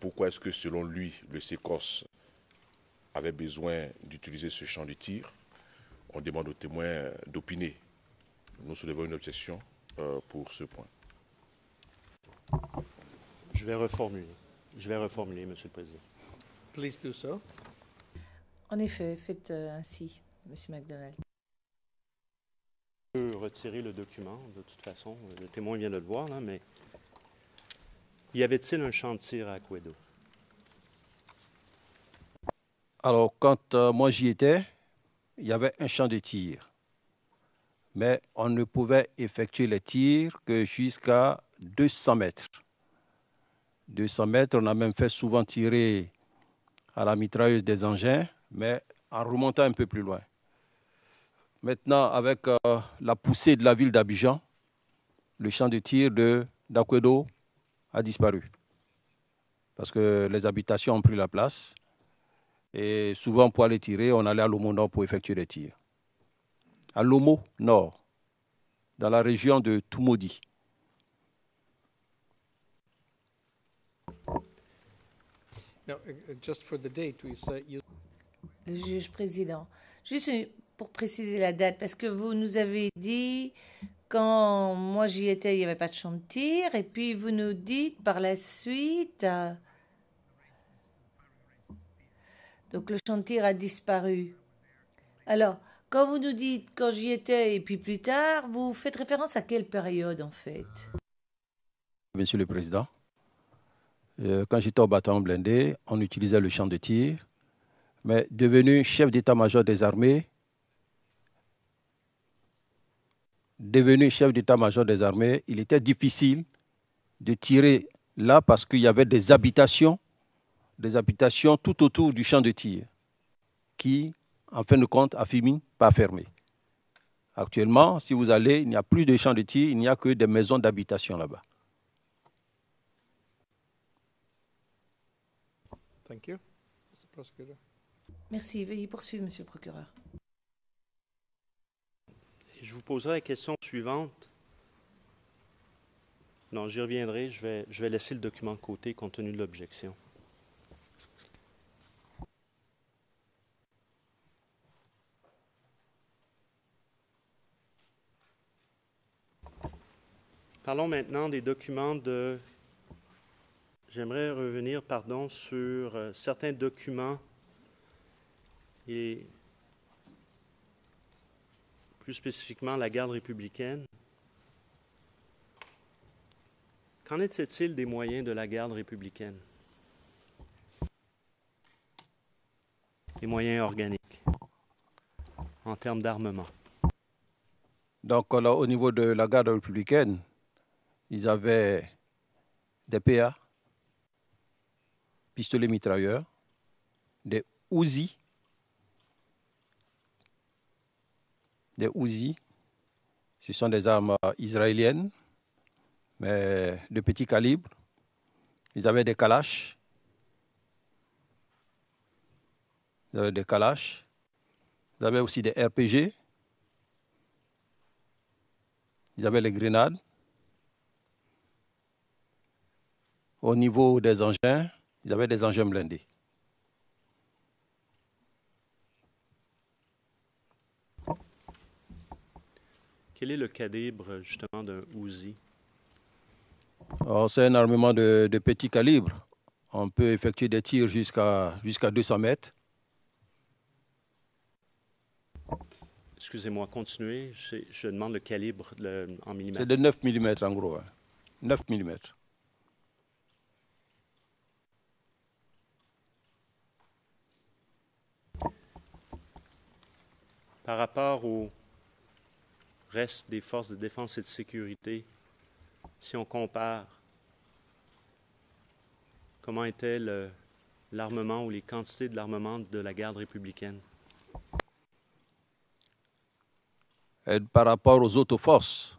pourquoi est-ce que, selon lui, le SECOS avait besoin d'utiliser ce champ de tir, on demande au témoin d'opiner. Nous soulevons une objection euh, pour ce point. Je vais reformuler. Je vais reformuler, Monsieur le Président. please do so. En effet, faites euh, ainsi, Monsieur MacDonald. Je peux retirer le document, de toute façon. Le témoin vient de le voir, là, mais y avait-il un champ de tir à Aquedo? Alors, quand euh, moi j'y étais, il y avait un champ de tir. Mais on ne pouvait effectuer les tirs que jusqu'à 200 mètres. 200 mètres, on a même fait souvent tirer à la mitrailleuse des engins, mais en remontant un peu plus loin. Maintenant, avec euh, la poussée de la ville d'Abidjan, le champ de tir de d'Aquedo a disparu. Parce que les habitations ont pris la place. Et souvent, pour aller tirer, on allait à Lomo Nord pour effectuer les tirs. À Lomo Nord, dans la région de Tumodi. Now, uh, uh, just for the date, we say you. Le juge président. Juste pour préciser la date, parce que vous nous avez dit, quand moi j'y étais, il n'y avait pas de champ de tir, et puis vous nous dites par la suite. euh, donc le tir a disparu. Alors, quand vous nous dites quand j'y étais et puis plus tard, vous faites référence à quelle période en fait? Monsieur le Président, euh, quand j'étais au bataillon blindé, on utilisait le champ de tir. Mais devenu chef d'état-major des armées, devenu chef d'état-major des armées, il était difficile de tirer là parce qu'il y avait des habitations, des habitations tout autour du champ de tir, qui, en fin de compte, a fini par fermer. Actuellement, si vous allez, il n'y a plus de champ de tir, il n'y a que des maisons d'habitation là-bas. Thank you. Mr. Prosecutor. Merci, veuillez poursuivre, monsieur le procureur. Je vous poserai la question suivante. Non, j'y reviendrai. Je vais, je vais laisser le document de côté compte tenu de l'objection. Parlons maintenant des documents de... J'aimerais revenir, pardon, sur euh, certains documents et plus spécifiquement la garde républicaine. Qu'en est-il des moyens de la garde républicaine? les moyens organiques en termes d'armement. Donc là, au niveau de la garde républicaine, ils avaient des PA, pistolets mitrailleurs, des Uzi, des Uzi, ce sont des armes israéliennes, mais de petit calibre. Ils avaient des Kalash, ils avaient des Kalash, ils avaient aussi des RPG, ils avaient les grenades. Au niveau des engins, ils avaient des engins blindés. Quel est le calibre justement d'un Uzi? C'est un armement de, de petit calibre. On peut effectuer des tirs jusqu'à jusqu'à 200 mètres. Excusez-moi, continuez. Je, je demande le calibre le- en C'est millimètres. de 9 mm en gros. hein. 9 mm. Par rapport au reste des forces de défense et de sécurité, si on compare, comment était l'armement ou les quantités de l'armement de la garde républicaine? Et par rapport aux autres forces,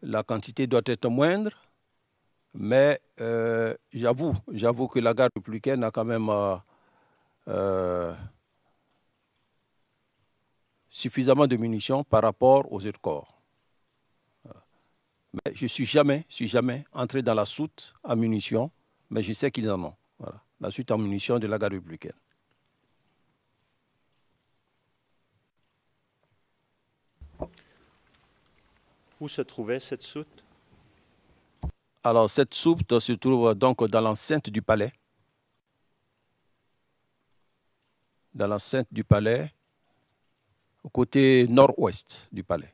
la quantité doit être moindre, mais euh, j'avoue, j'avoue que la garde républicaine a quand même euh, euh, suffisamment de munitions par rapport aux autres corps. Voilà. Mais je suis jamais, suis jamais entré dans la soute à munitions, mais je sais qu'ils en ont. Voilà. La soute en munitions de la garde républicaine. Où se trouvait cette soute? Alors, cette soupe se trouve donc dans l'enceinte du palais. Dans l'enceinte du palais, côté nord-ouest du palais.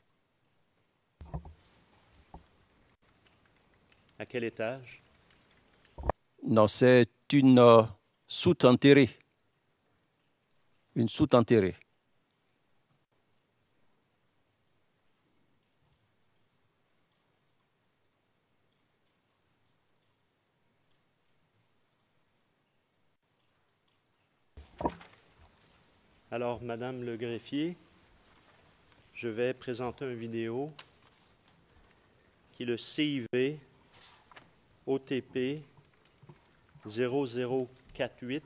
À quel étage? Non, c'est une euh, soute enterrée. Une soute enterrée. Alors, Madame le greffier, je vais présenter une vidéo qui est le CIV OTP 0048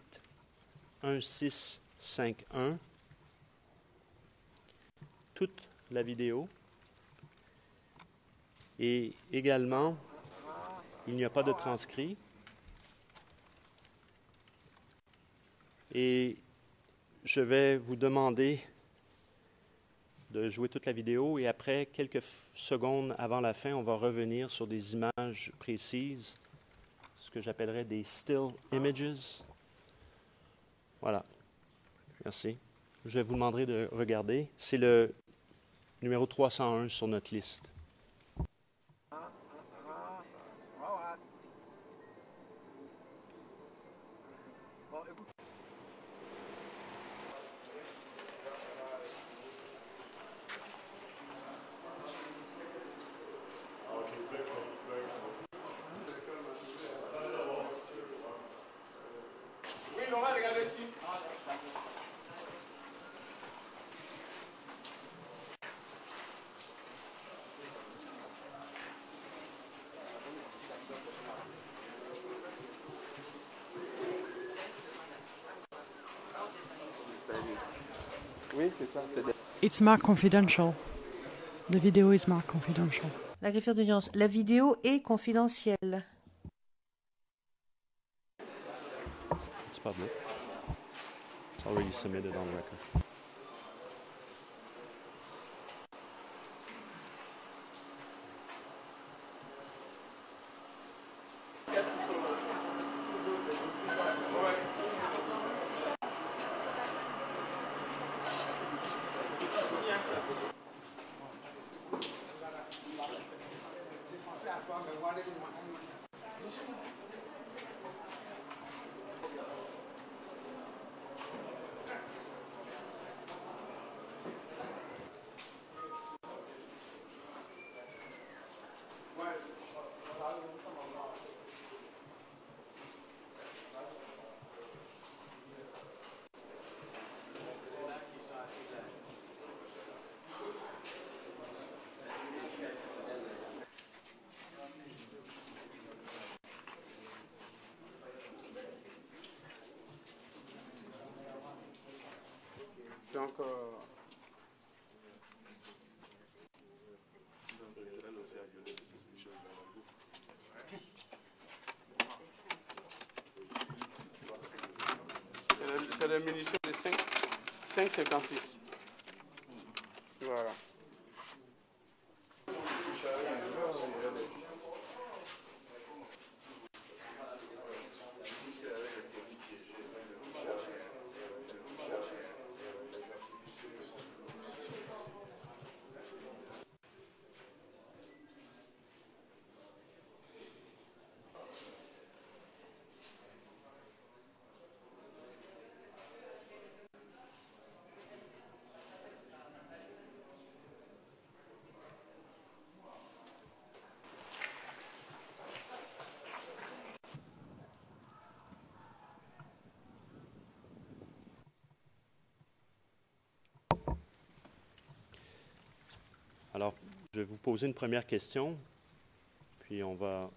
1651. Toute la vidéo. Et également, il n'y a pas de transcrit. Et je vais vous demander de jouer toute la vidéo et après, quelques secondes avant la fin, on va revenir sur des images précises, ce que j'appellerais des still images. Voilà. Merci. Je vous demanderai de regarder. C'est le numéro 301 sur notre liste. It's marked confidential. The video is marked confidential. La greffière de nuance. La vidéo est confidentielle. It's public. It's already submitted on record. Donc, euh, c'est la munition de 5,56. Poser une première question, puis on va.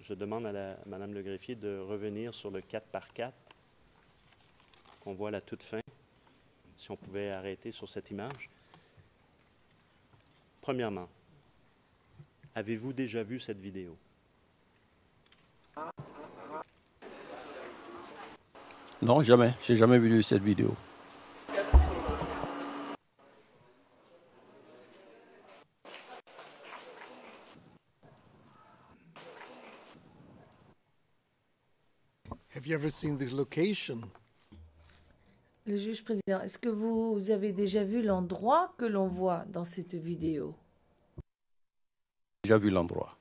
Je demande à, la, Mme le greffier de revenir sur le 4 par 4 qu'on voit à la toute fin, si on pouvait arrêter sur cette image. Premièrement, avez-vous déjà vu cette vidéo? Non, jamais. J'ai jamais vu cette vidéo. This location? Le juge président, est-ce que vous avez déjà vu l'endroit que l'on voit dans cette vidéo? J'ai déjà vu l'endroit.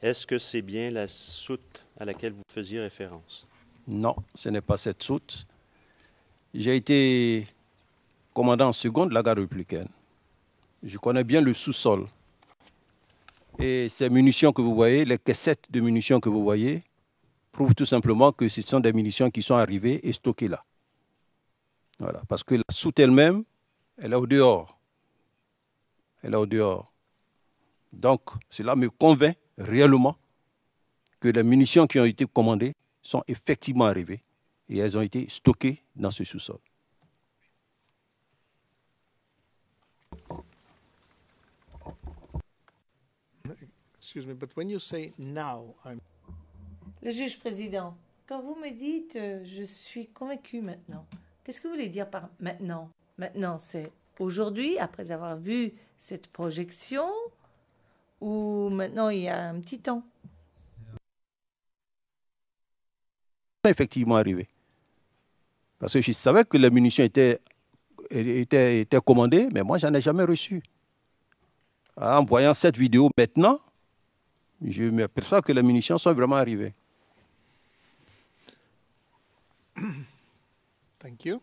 Est-ce que c'est bien la soute à laquelle vous faisiez référence? Non, ce n'est pas cette soute. J'ai été commandant en seconde de la garde républicaine. Je connais bien le sous-sol. Et ces munitions que vous voyez, les caissettes de munitions que vous voyez, prouvent tout simplement que ce sont des munitions qui sont arrivées et stockées là. Voilà, parce que la soute elle-même, elle est au dehors. Elle est au dehors. Donc, cela me convainc réellement que les munitions qui ont été commandées sont effectivement arrivées et elles ont été stockées dans ce sous-sol. Excuse me, but when you say now, Le juge président, quand vous me dites euh, je suis convaincu maintenant, qu'est-ce que vous voulez dire par maintenant? Maintenant, c'est aujourd'hui, après avoir vu cette projection, ou maintenant il y a un petit temps? Effectivement arrivé. Parce que je savais que étaient, étaient, étaient commandées, mais moi, je n'en ai jamais reçu. En voyant cette vidéo maintenant, je m'aperçois que les munitions sont vraiment arrivées. Thank you.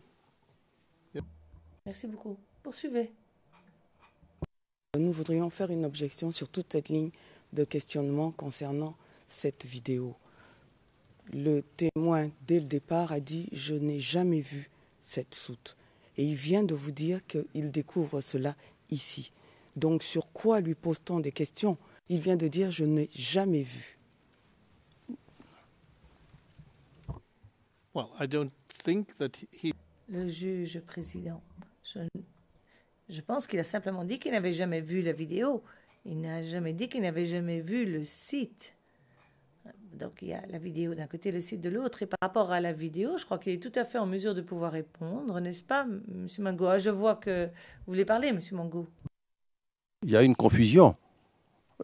Merci beaucoup. Poursuivez. Nous voudrions faire une objection sur toute cette ligne de questionnement concernant cette vidéo. Le témoin, dès le départ, a dit Je n'ai jamais vu cette soute. Et il vient de vous dire qu'il découvre cela ici. Donc, sur quoi lui pose-t-on des questions? Il vient de dire Je n'ai jamais vu. Well, I don't think that he. Le juge président, je, je pense qu'il a simplement dit qu'il n'avait jamais vu la vidéo. Il n'a jamais dit qu'il n'avait jamais vu le site. Donc il y a la vidéo d'un côté, le site de l'autre. Et par rapport à la vidéo, je crois qu'il est tout à fait en mesure de pouvoir répondre, n'est-ce pas, M. Mango? Ah, Je vois que vous voulez parler, M. Mango. Il y a une confusion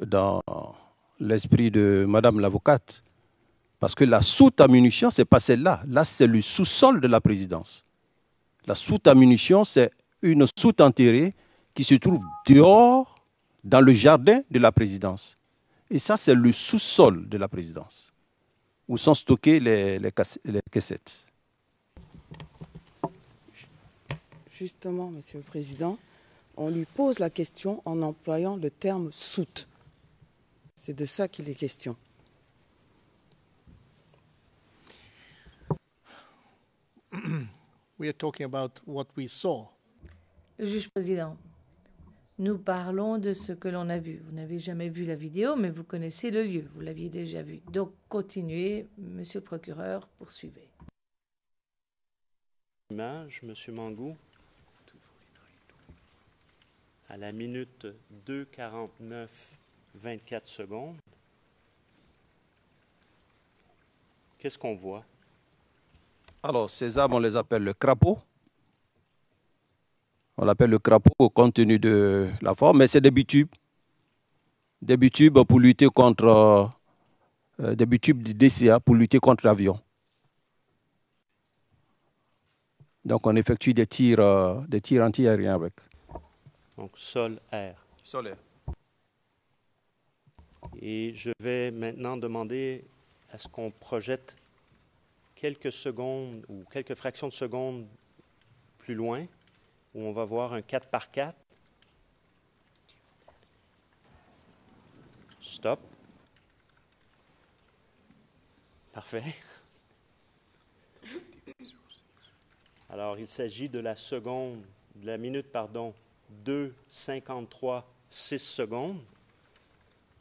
dans l'esprit de Madame l'avocate. Parce que la soute à munitions, ce n'est pas celle-là. Là, c'est le sous-sol de la présidence. La soute à munitions, c'est une soute enterrée qui se trouve dehors, dans le jardin de la présidence. Et ça, c'est le sous-sol de la présidence, où sont stockées les, les, les caissettes. Justement, Monsieur le Président, on lui pose la question en employant le terme soute. C'est de ça qu'il est question. we are talking about what we saw. Juge président, nous parlons de ce que l'on a vu. Vous n'avez jamais vu la vidéo, mais vous connaissez le lieu. Vous l'aviez déjà vu. Donc, continuez, monsieur le procureur, poursuivez. Image, monsieur Mangou. À la minute 2,49, 24 secondes. Qu'est-ce qu'on voit? Alors, ces armes, on les appelle le crapaud. On l'appelle le crapaud compte tenu de la forme, mais c'est des bitubes. Des bitubes pour lutter contre. Euh, des bitubes du DCA pour lutter contre l'avion. Donc, on effectue des tirs, euh, des tirs antiaériens avec. Donc, sol-air. Sol-air. Et je vais maintenant demander à ce qu'on projette quelques secondes ou quelques fractions de secondes plus loin, où on va voir un 4 par 4. Stop. Parfait. Alors, il s'agit de la seconde, de la minute, pardon, 2, 53, 6 secondes,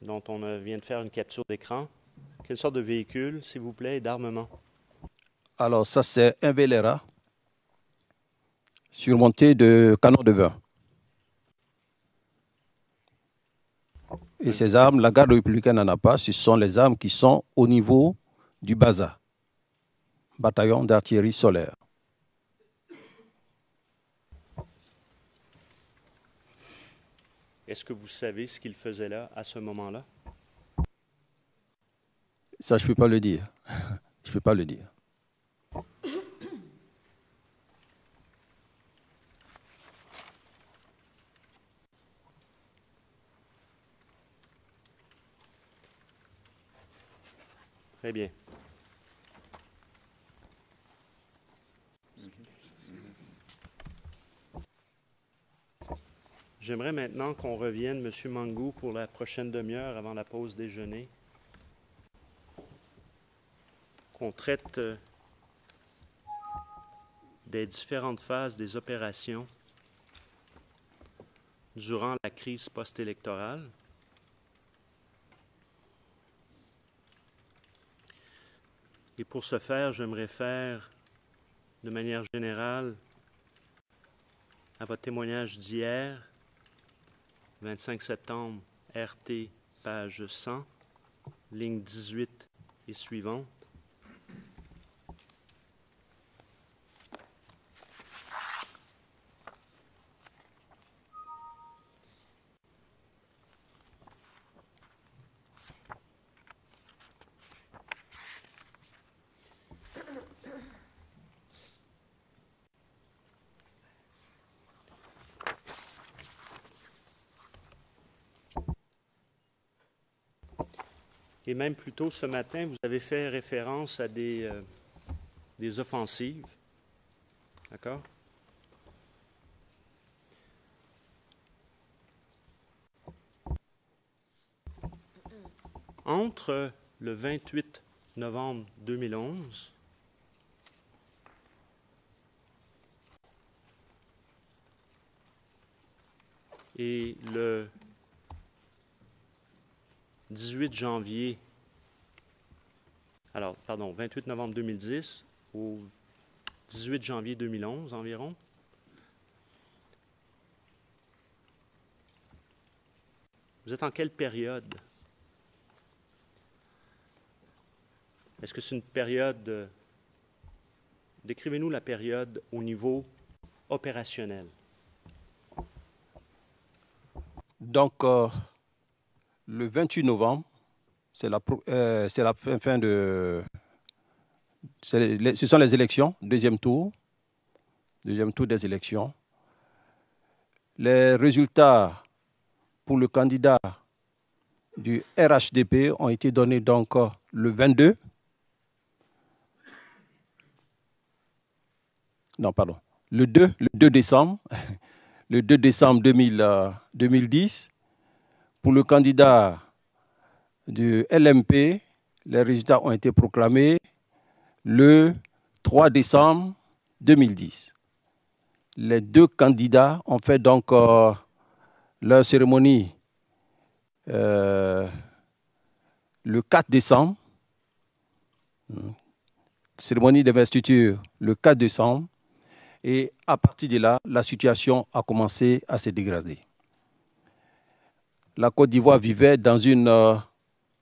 dont on vient de faire une capture d'écran. Quelle sorte de véhicule, s'il vous plaît, et d'armement? Alors, ça, c'est un Velera surmonté de canons de vin. Et ces armes, la garde républicaine n'en a pas. Ce sont les armes qui sont au niveau du BASA, bataillon d'artillerie solaire. Est-ce que vous savez ce qu'il faisait là, à ce moment-là? Ça, je ne peux pas le dire. je ne peux pas le dire. Très bien. J'aimerais maintenant qu'on revienne, M. Mangou, pour la prochaine demi-heure avant la pause déjeuner, qu'on traite euh, des différentes phases des opérations durant la crise post-électorale. Et pour ce faire, je me réfère de manière générale à votre témoignage d'hier, 25 septembre, RT, page 100, ligne 18 et suivante. Et même plus tôt ce matin, vous avez fait référence à des, euh, des offensives. D'accord? Entre le 28 novembre 2011 et le 18 janvier, alors, pardon, 28 novembre 2010 au 18 janvier 2011 environ. Vous êtes en quelle période? Est-ce que c'est une période... euh, Décrivez-nous la période au niveau opérationnel. Donc, euh, le 28 novembre, c'est la, pro- euh, c'est la fin, de. ce sont les élections, deuxième tour. Deuxième tour des élections. Les résultats pour le candidat du RHDP ont été donnés donc le 22. Non, pardon. Le 2, le 2 décembre. Le 2 décembre 2000, euh, 2010. Pour le candidat du LMP, les résultats ont été proclamés le 3 décembre 2010. Les deux candidats ont fait donc euh, leur cérémonie euh, le 4 décembre, cérémonie d'investiture le 4 décembre, et à partir de là, la situation a commencé à se dégrader. La Côte d'Ivoire vivait dans une euh,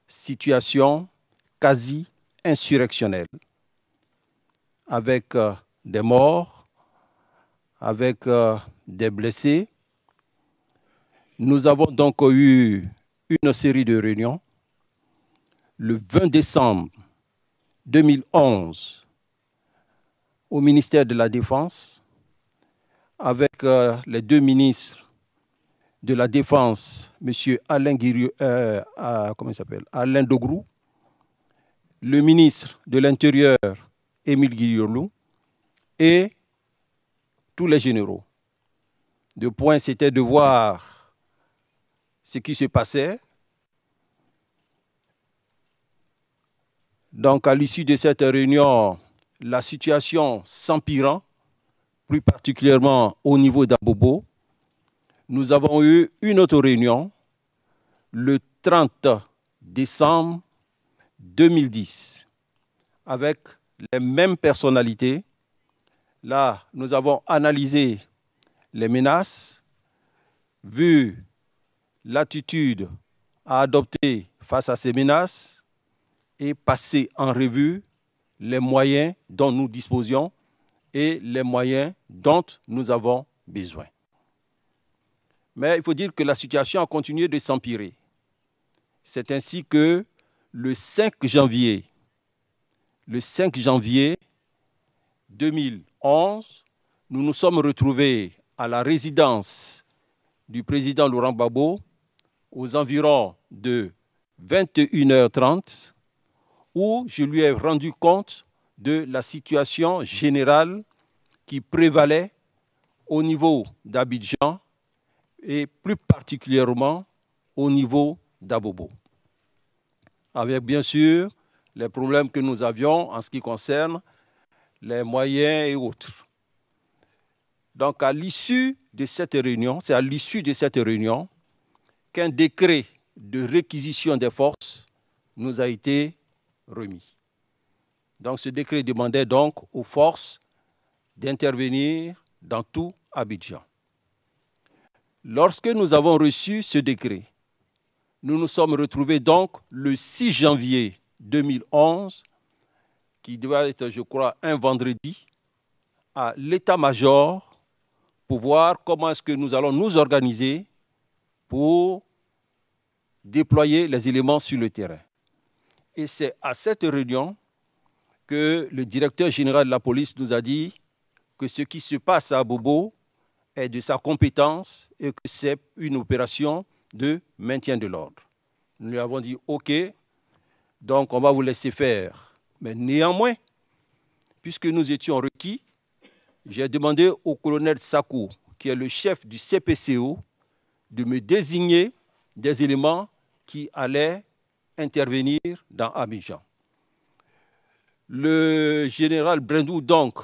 situation quasi insurrectionnelle. avec euh, des morts, avec euh, des blessés. Nous avons donc eu une série de réunions. Le 20 décembre 2011, au ministère de la Défense, avec euh, les deux ministres de la Défense, M. Alain, euh, s'appelle Alain Dogrou, le ministre de l'Intérieur, Émile Guillolou, et tous les généraux. Le point, c'était de voir ce qui se passait. Donc, à l'issue de cette réunion, la situation s'empirant, plus particulièrement au niveau d'Abobo, nous avons eu une autre réunion le 30 décembre 2010 avec les mêmes personnalités. Là, nous avons analysé les menaces, vu l'attitude à adopter face à ces menaces et passé en revue les moyens dont nous disposions et les moyens dont nous avons besoin. Mais il faut dire que la situation a continué de s'empirer. C'est ainsi que le 5 janvier, le 5 janvier 2011, nous nous sommes retrouvés à la résidence du président Laurent Gbagbo aux environs de 21h30 où je lui ai rendu compte de la situation générale qui prévalait au niveau d'Abidjan et plus particulièrement au niveau d'Abobo. Avec bien sûr les problèmes que nous avions en ce qui concerne les moyens et autres. Donc à l'issue de cette réunion, c'est à l'issue de cette réunion qu'un décret de réquisition des forces nous a été remis. Donc ce décret demandait donc aux forces d'intervenir dans tout Abidjan. Lorsque nous avons reçu ce décret, nous nous sommes retrouvés donc le 6 janvier 2011, qui doit être, je crois, un vendredi, à l'état-major pour voir comment est-ce que nous allons nous organiser pour déployer les éléments sur le terrain. Et c'est à cette réunion que le directeur général de la police nous a dit que ce qui se passe à Bobo est de sa compétence et que c'est une opération de maintien de l'ordre. Nous lui avons dit OK, donc on va vous laisser faire. Mais néanmoins, puisque nous étions requis, j'ai demandé au colonel Sakou, qui est le chef du CPCO, de me désigner des éléments qui allaient intervenir dans Abidjan. Le général Brendou, donc,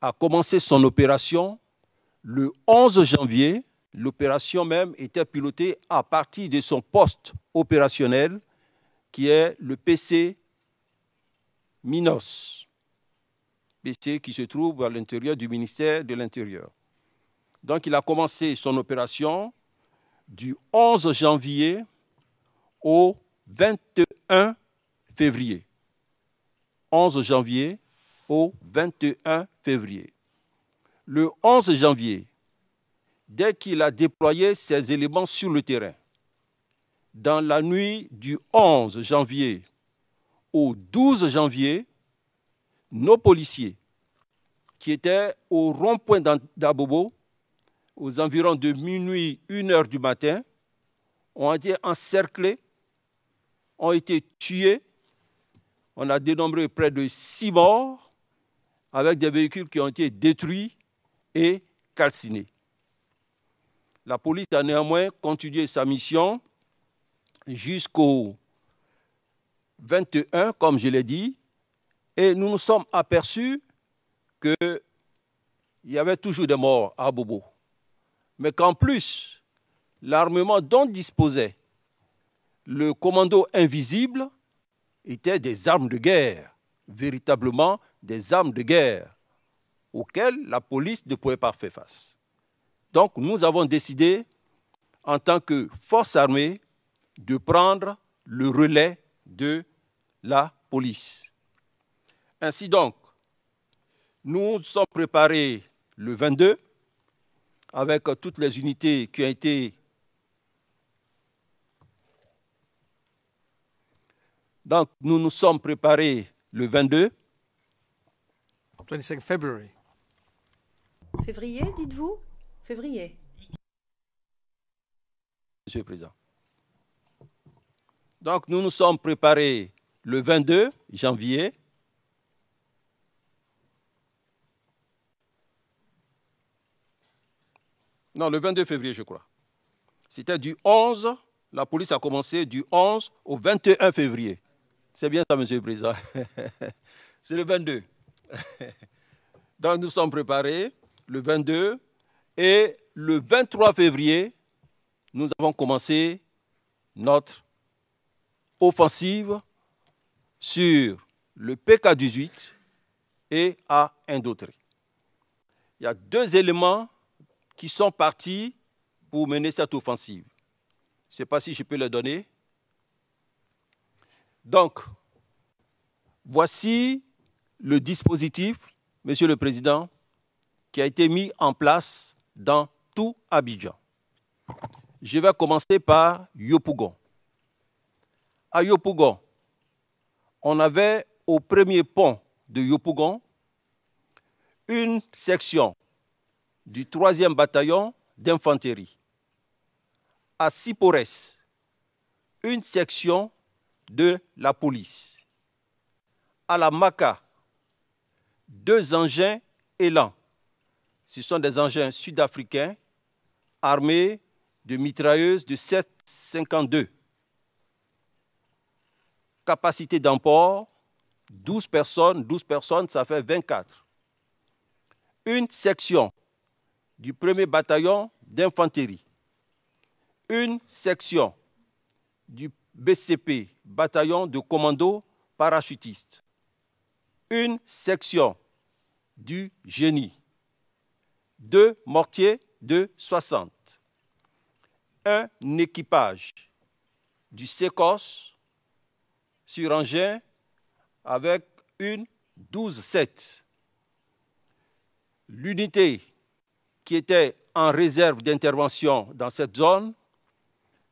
a commencé son opération le 11 janvier. L'opération même était pilotée à partir de son poste opérationnel, qui est le PC Minos, PC qui se trouve à l'intérieur du ministère de l'Intérieur. Donc il a commencé son opération du 11 janvier au 21 février. 11 janvier au 21 février. Le 11 janvier, dès qu'il a déployé ses éléments sur le terrain, dans la nuit du 11 janvier au 12 janvier, nos policiers qui étaient au rond-point d'Abobo, aux environs de minuit, 1 heure du matin, ont été encerclés, ont été tués. On a dénombré près de six morts avec des véhicules qui ont été détruits et calcinés. La police a néanmoins continué sa mission jusqu'au 21, comme je l'ai dit, et nous nous sommes aperçus qu'il y avait toujours des morts à Bobo, mais qu'en plus, l'armement dont disposait le commando invisible était des armes de guerre, véritablement des armes de guerre auxquelles la police ne pouvait pas faire face. Donc nous avons décidé, en tant que force armée, de prendre le relais de la police. Ainsi donc, Nous sommes préparés le 22 avec toutes les unités qui ont été Donc, nous nous sommes préparés le 22. 22nd February. Février, dites-vous? Février. Monsieur le Président. Donc, nous nous sommes préparés le 22 janvier. Non, le 22 février, je crois. C'était du 11, la police a commencé du 11 au 21 février. C'est bien ça, Monsieur le Président. C'est le 22. Donc, nous sommes préparés le 22 et le 23 février, nous avons commencé notre offensive sur le PK-18 et à Indautré. Il y a deux éléments qui sont partis pour mener cette offensive. Je ne sais pas si je peux les donner. Donc, voici le dispositif, Monsieur le Président, qui a été mis en place dans tout Abidjan. Je vais commencer par Yopougon. À Yopougon, on avait au premier pont de Yopougon une section du 3e bataillon d'infanterie. À Sipores, une section de la police. À la Maca, deux engins Élan. Ce sont des engins sud-africains armés de mitrailleuses de 7,52. Capacité d'emport, 12 personnes, 12 personnes, ça fait 24. Une section du 1er bataillon d'infanterie. Une section du BCP, bataillon de commando parachutiste. Une section du génie. Deux mortiers de 60. Un équipage du SECOS sur engin avec une 12-7. L'unité qui était en réserve d'intervention dans cette zone,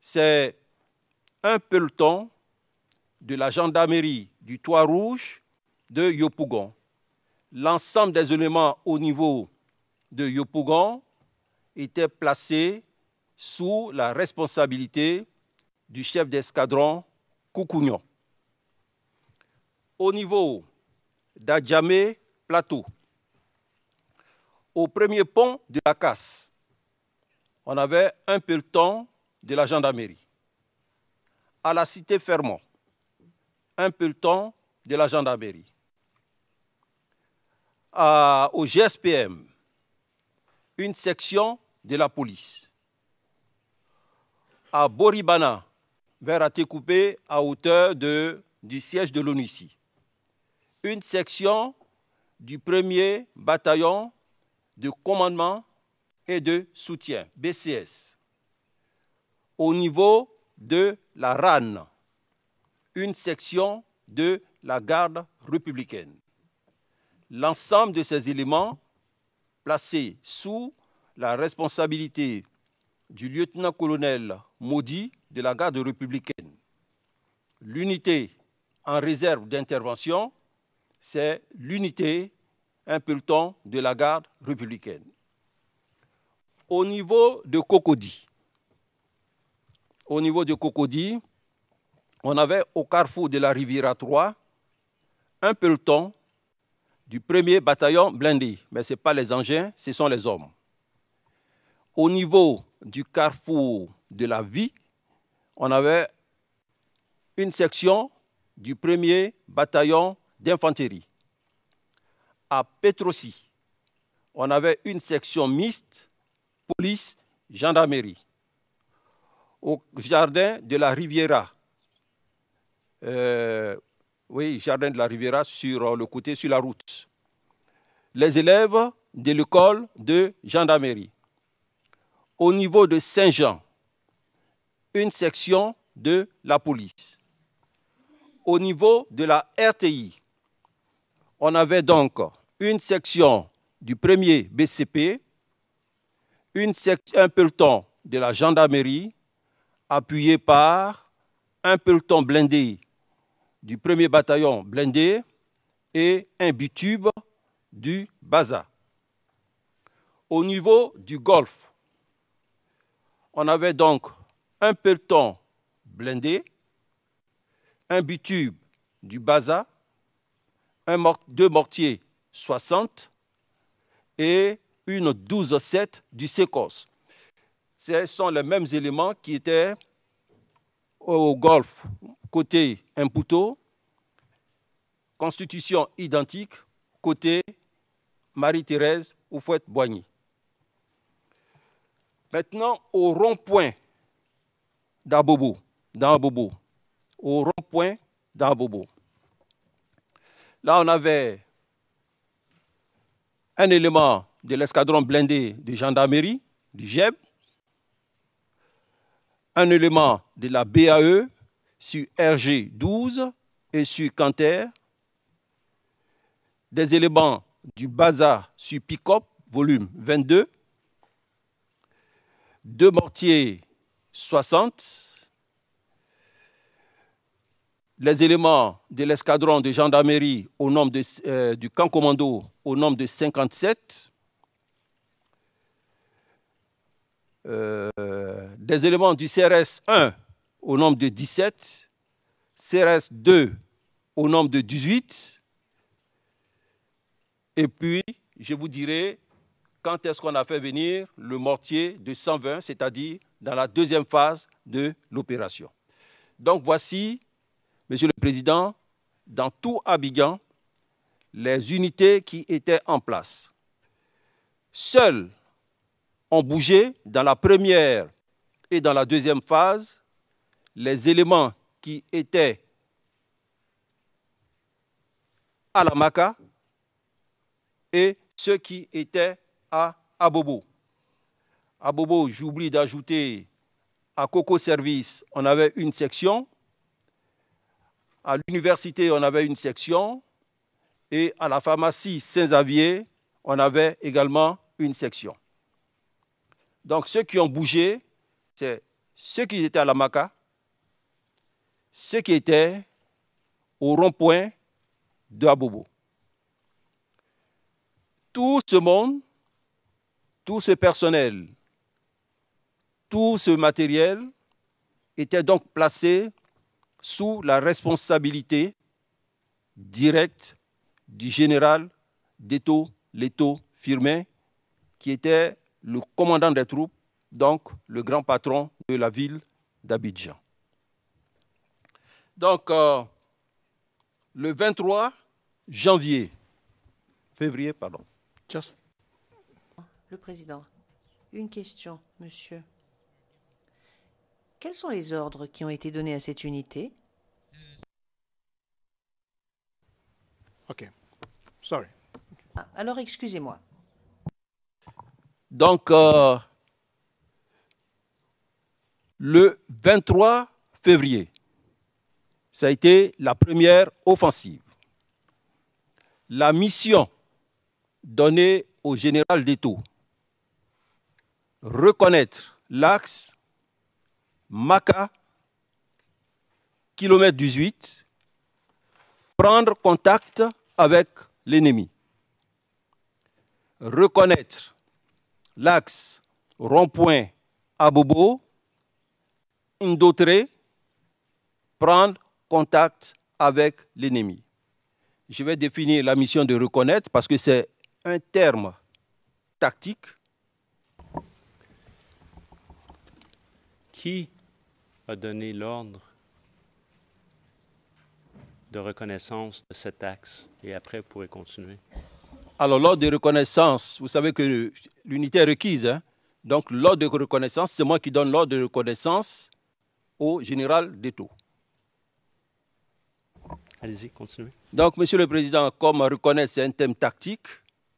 c'est un peloton de la gendarmerie du Toit Rouge de Yopougon. L'ensemble des éléments au niveau de Yopougon étaient placés sous la responsabilité du chef d'escadron Koukounion. Au niveau d'Adjamé Plateau, au premier pont de la casse, on avait un peloton de la gendarmerie à la cité Fermont, un peloton de la gendarmerie. au GSPM, une section de la police. À Boribana, vers Atekoupé, à hauteur du siège de l'ONU ici. Une section du premier bataillon de commandement et de soutien, BCS. Au niveau de la RAN, une section de la garde républicaine. L'ensemble de ces éléments placés sous la responsabilité du lieutenant-colonel Maudit de la garde républicaine. L'unité en réserve d'intervention, c'est l'unité, un peloton de la garde républicaine. Au niveau de Cocody, au niveau de Cocody, on avait au carrefour de la Riviera 3 un peloton du premier bataillon blindé. Mais ce n'est pas les engins, ce sont les hommes. Au niveau du carrefour de la vie, on avait une section du premier bataillon d'infanterie. À Petrosi, on avait une section mixte, police, gendarmerie au jardin de la Riviera. Euh, oui, jardin de la Riviera sur le côté, sur la route. Les élèves de l'école de gendarmerie. Au niveau de Saint-Jean, une section de la police. Au niveau de la RTI, on avait donc une section du premier BCP, un peloton de la gendarmerie, appuyé par un peloton blindé du premier bataillon blindé et un bitube du Baza. Au niveau du Golfe, on avait donc un peloton blindé, un bitube du Baza, deux mortiers 60 et une 12-7 du Secos. Ce sont les mêmes éléments qui étaient au Golfe, côté Imputo, constitution identique, côté Marie-Thérèse ou Fouette-Boigny. Maintenant, au rond-point d'Abobo, d'Abobo, au rond-point d'Abobo. Là, on avait un élément de l'escadron blindé de gendarmerie, du GEB, un élément de la BAE sur RG 12 et sur Canter, des éléments du bazar sur Picop, volume 22, deux mortiers 60, les éléments de l'escadron de gendarmerie au euh, du camp commando au nombre de 57, euh, des éléments du CRS 1 au nombre de 17, CRS 2 au nombre de 18, et puis je vous dirai quand est-ce qu'on a fait venir le mortier de 120, c'est-à-dire dans la deuxième phase de l'opération. Donc voici, Monsieur le Président, dans tout Abidjan, les unités qui étaient en place. Seuls ont bougé dans la première et dans la deuxième phase les éléments qui étaient à la Maca et ceux qui étaient à Abobo. Abobo, j'oublie d'ajouter à Coco Service, on avait une section. À l'université, on avait une section. Et à la pharmacie Saint-Xavier, on avait également une section. Donc ceux qui ont bougé, c'est ceux qui étaient à la Maca, ceux qui étaient au rond-point de Abobo. Tout ce monde, tout ce personnel, tout ce matériel était donc placé sous la responsabilité directe du général Deto Leto Firmin, qui était le commandant des troupes, donc le grand patron de la ville d'Abidjan. Donc, euh, le 23 janvier, février, pardon. Just. Le président, une question, monsieur. Quels sont les ordres qui ont été donnés à cette unité? Ok. Sorry. Ah, alors excusez-moi. Donc, euh, le 23 février, ça a été la première offensive. La mission donnée au général d'Eto, reconnaître l'axe Maca, kilomètre 18, prendre contact avec l'ennemi, reconnaître l'axe rond-point Abobo, Indotré, prendre contact avec l'ennemi. Je vais définir la mission de reconnaître parce que c'est un terme tactique. Qui a donné l'ordre de reconnaissance de cet axe et après vous pourrez continuer? Alors l'ordre de reconnaissance, vous savez que l'unité est requise. Hein? Donc l'ordre de reconnaissance, c'est moi qui donne l'ordre de reconnaissance au général d'Eto. Allez-y, continuez. Donc, Monsieur le Président, comme reconnaître c'est un thème tactique,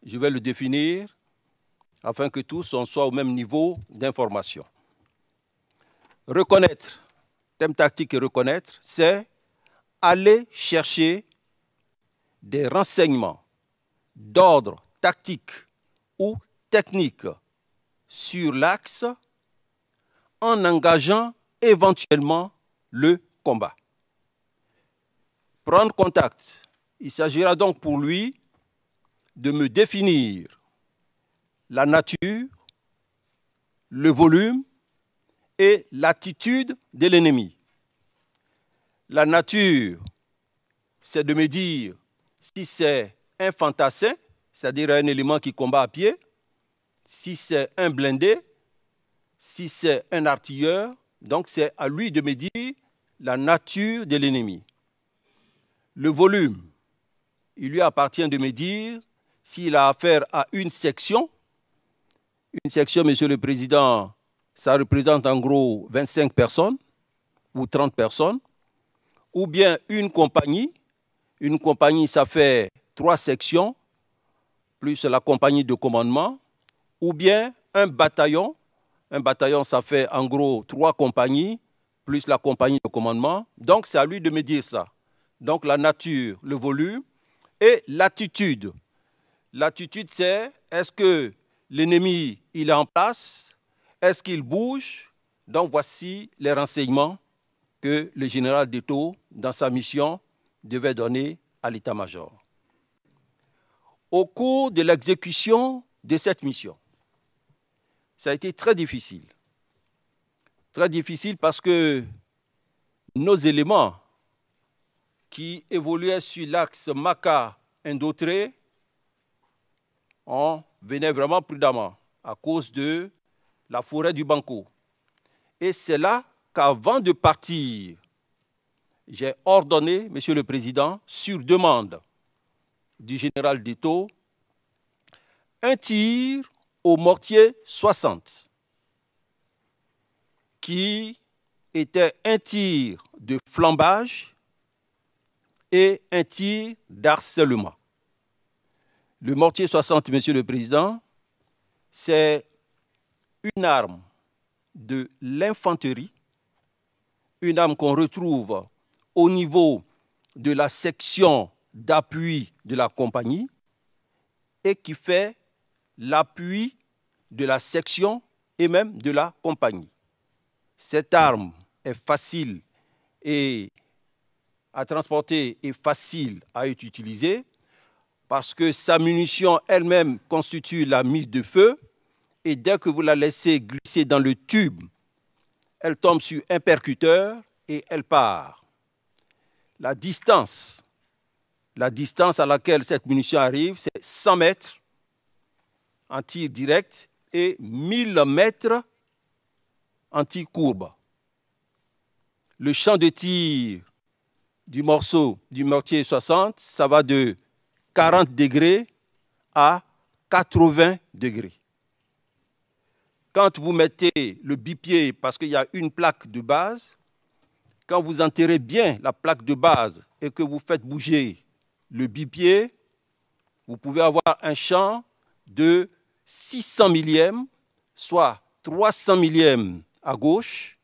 je vais le définir afin que tous on soit au même niveau d'information. Reconnaître, thème tactique et reconnaître, c'est aller chercher des renseignements d'ordre tactique ou technique sur l'axe en engageant éventuellement le combat. Prendre contact. Il s'agira donc pour lui de me définir la nature, le volume et l'attitude de l'ennemi. La nature, c'est de me dire si c'est un fantassin, c'est-à-dire un élément qui combat à pied, si c'est un blindé, si c'est un artilleur, donc c'est à lui de me dire la nature de l'ennemi. Le volume, il lui appartient de me dire s'il a affaire à une section. Une section, Monsieur le Président, ça représente en gros 25 personnes ou 30 personnes. Ou bien une compagnie. Une compagnie, ça fait trois sections, plus la compagnie de commandement. Ou bien un bataillon. Un bataillon, ça fait en gros trois compagnies, plus la compagnie de commandement. Donc, c'est à lui de me dire ça. Donc, la nature, le volume et l'attitude. L'attitude, c'est est-ce que l'ennemi, il est en place? Est-ce qu'il bouge? Donc, voici les renseignements que le général Deto, dans sa mission, devait donner à l'état-major. Au cours de l'exécution de cette mission, ça a été très difficile. Très difficile parce que nos éléments qui évoluaient sur l'axe Maca-Indotré, on venait vraiment prudemment à cause de la forêt du Banco. Et c'est là qu'avant de partir, j'ai ordonné, Monsieur le Président, sur demande du général Dito, un tir au mortier 60, qui était un tir de flambage et un tir d'harcèlement. Le mortier 60, Monsieur le Président, c'est une arme de l'infanterie, une arme qu'on retrouve au niveau de la section d'appui de la compagnie et qui fait l'appui de la section et même de la compagnie. Cette arme est facile et à transporter et facile à être utilisée parce que sa munition elle-même constitue la mise de feu et dès que vous la laissez glisser dans le tube, elle tombe sur un percuteur et elle part. La distance, la distance à laquelle cette munition arrive, c'est 100 mètres en tir direct et 1000 mètres en tir courbe. Le champ de tir du morceau du mortier 60, ça va de 40 degrés à 80 degrés. Quand vous mettez le bipied, parce qu'il y a une plaque de base, quand vous enterrez bien la plaque de base et que vous faites bouger le bipied, vous pouvez avoir un champ de 600 millièmes, soit 300 millièmes à gauche,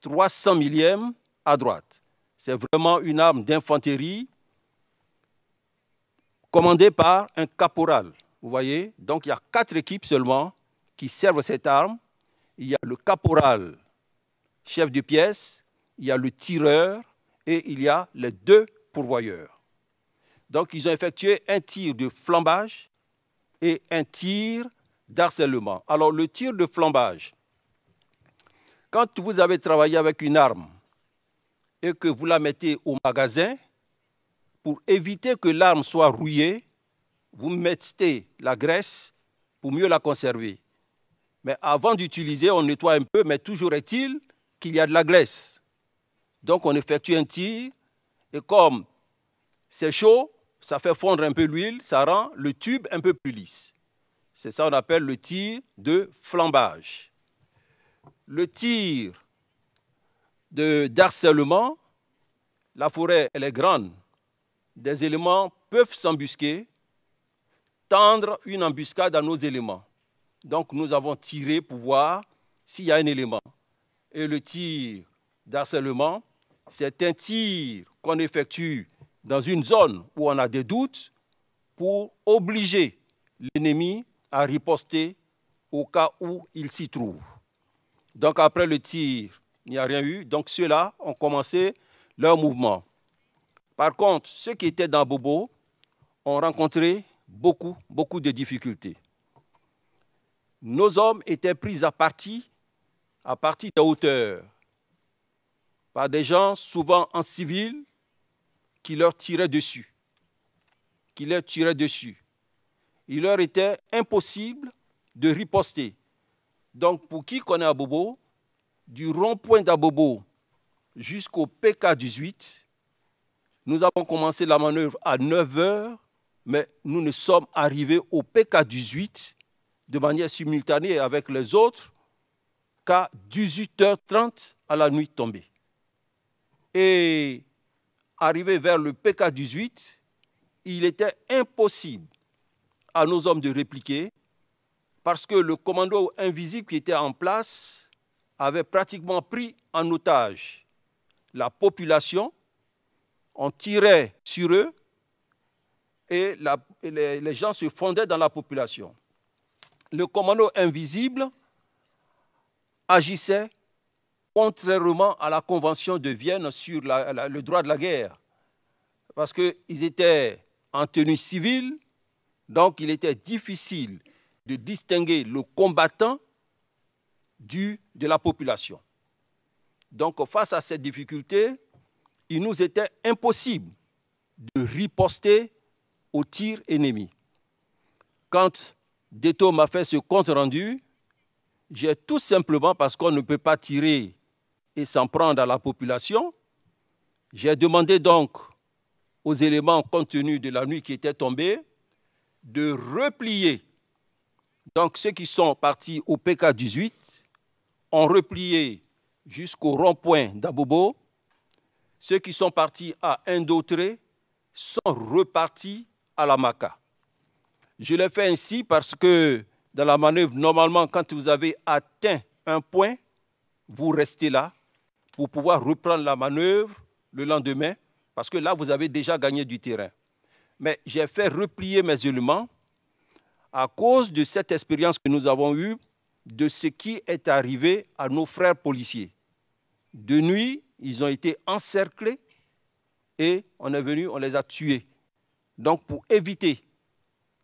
300 millièmes à droite. C'est vraiment une arme d'infanterie commandée par un caporal. Vous voyez? Donc il y a quatre équipes seulement qui servent cette arme. Il y a le caporal, chef de pièce, il y a le tireur et il y a les deux pourvoyeurs. Donc ils ont effectué un tir de flambage et un tir d'harcèlement. Alors le tir de flambage, quand vous avez travaillé avec une arme et que vous la mettez au magasin, pour éviter que l'arme soit rouillée, vous mettez la graisse pour mieux la conserver. Mais avant d'utiliser, on nettoie un peu, mais toujours est-il qu'il y a de la graisse. Donc on effectue un tir, et comme c'est chaud, ça fait fondre un peu l'huile, ça rend le tube un peu plus lisse. C'est ça qu'on appelle le tir de flambage. Le tir d'harcèlement, la forêt, elle est grande. Des éléments peuvent s'embusquer, tendre une embuscade à nos éléments. Donc nous avons tiré pour voir s'il y a un élément. Et le tir d'harcèlement, c'est un tir qu'on effectue dans une zone où on a des doutes pour obliger l'ennemi à riposter au cas où il s'y trouve. Donc après le tir, il n'y a rien eu. Donc ceux-là ont commencé leur mouvement. Par contre, ceux qui étaient dans Bobo ont rencontré beaucoup, beaucoup de difficultés. Nos hommes étaient pris à partie, à partie de hauteur, par des gens souvent en civil qui leur tiraient dessus, qui leur tiraient dessus. Il leur était impossible de riposter. Donc, pour qui connaît Abobo, du rond-point d'Abobo jusqu'au PK18, nous avons commencé la manœuvre à 9 heures, mais nous ne sommes arrivés au PK18 de manière simultanée avec les autres qu'à 18h30 à la nuit tombée. Et arrivé vers le PK18, il était impossible à nos hommes de répliquer parce que le commando invisible qui était en place avait pratiquement pris en otage la population, on tirait sur eux et, les, gens se fondaient dans la population. Le commando invisible agissait contrairement à la Convention de Vienne sur le droit de la guerre, parce qu'ils étaient en tenue civile, donc il était difficile de distinguer le combattant du, de la population. Donc face à cette difficulté, il nous était impossible de riposter aux tirs ennemis. Quand Deto m'a fait ce compte rendu, j'ai tout simplement, parce qu'on ne peut pas tirer et s'en prendre à la population, j'ai demandé donc aux éléments contenus de la nuit qui était tombée de replier. Donc ceux qui sont partis au PK 18 ont replié jusqu'au rond-point d'Abobo. Ceux qui sont partis à Indautré sont repartis à la Maca. Je l'ai fait ainsi parce que dans la manœuvre, normalement, quand vous avez atteint un point, vous restez là pour pouvoir reprendre la manœuvre le lendemain, parce que là, vous avez déjà gagné du terrain. Mais j'ai fait replier mes éléments à cause de cette expérience que nous avons eue de ce qui est arrivé à nos frères policiers. De nuit, ils ont été encerclés et on est venu, on les a tués. Donc pour éviter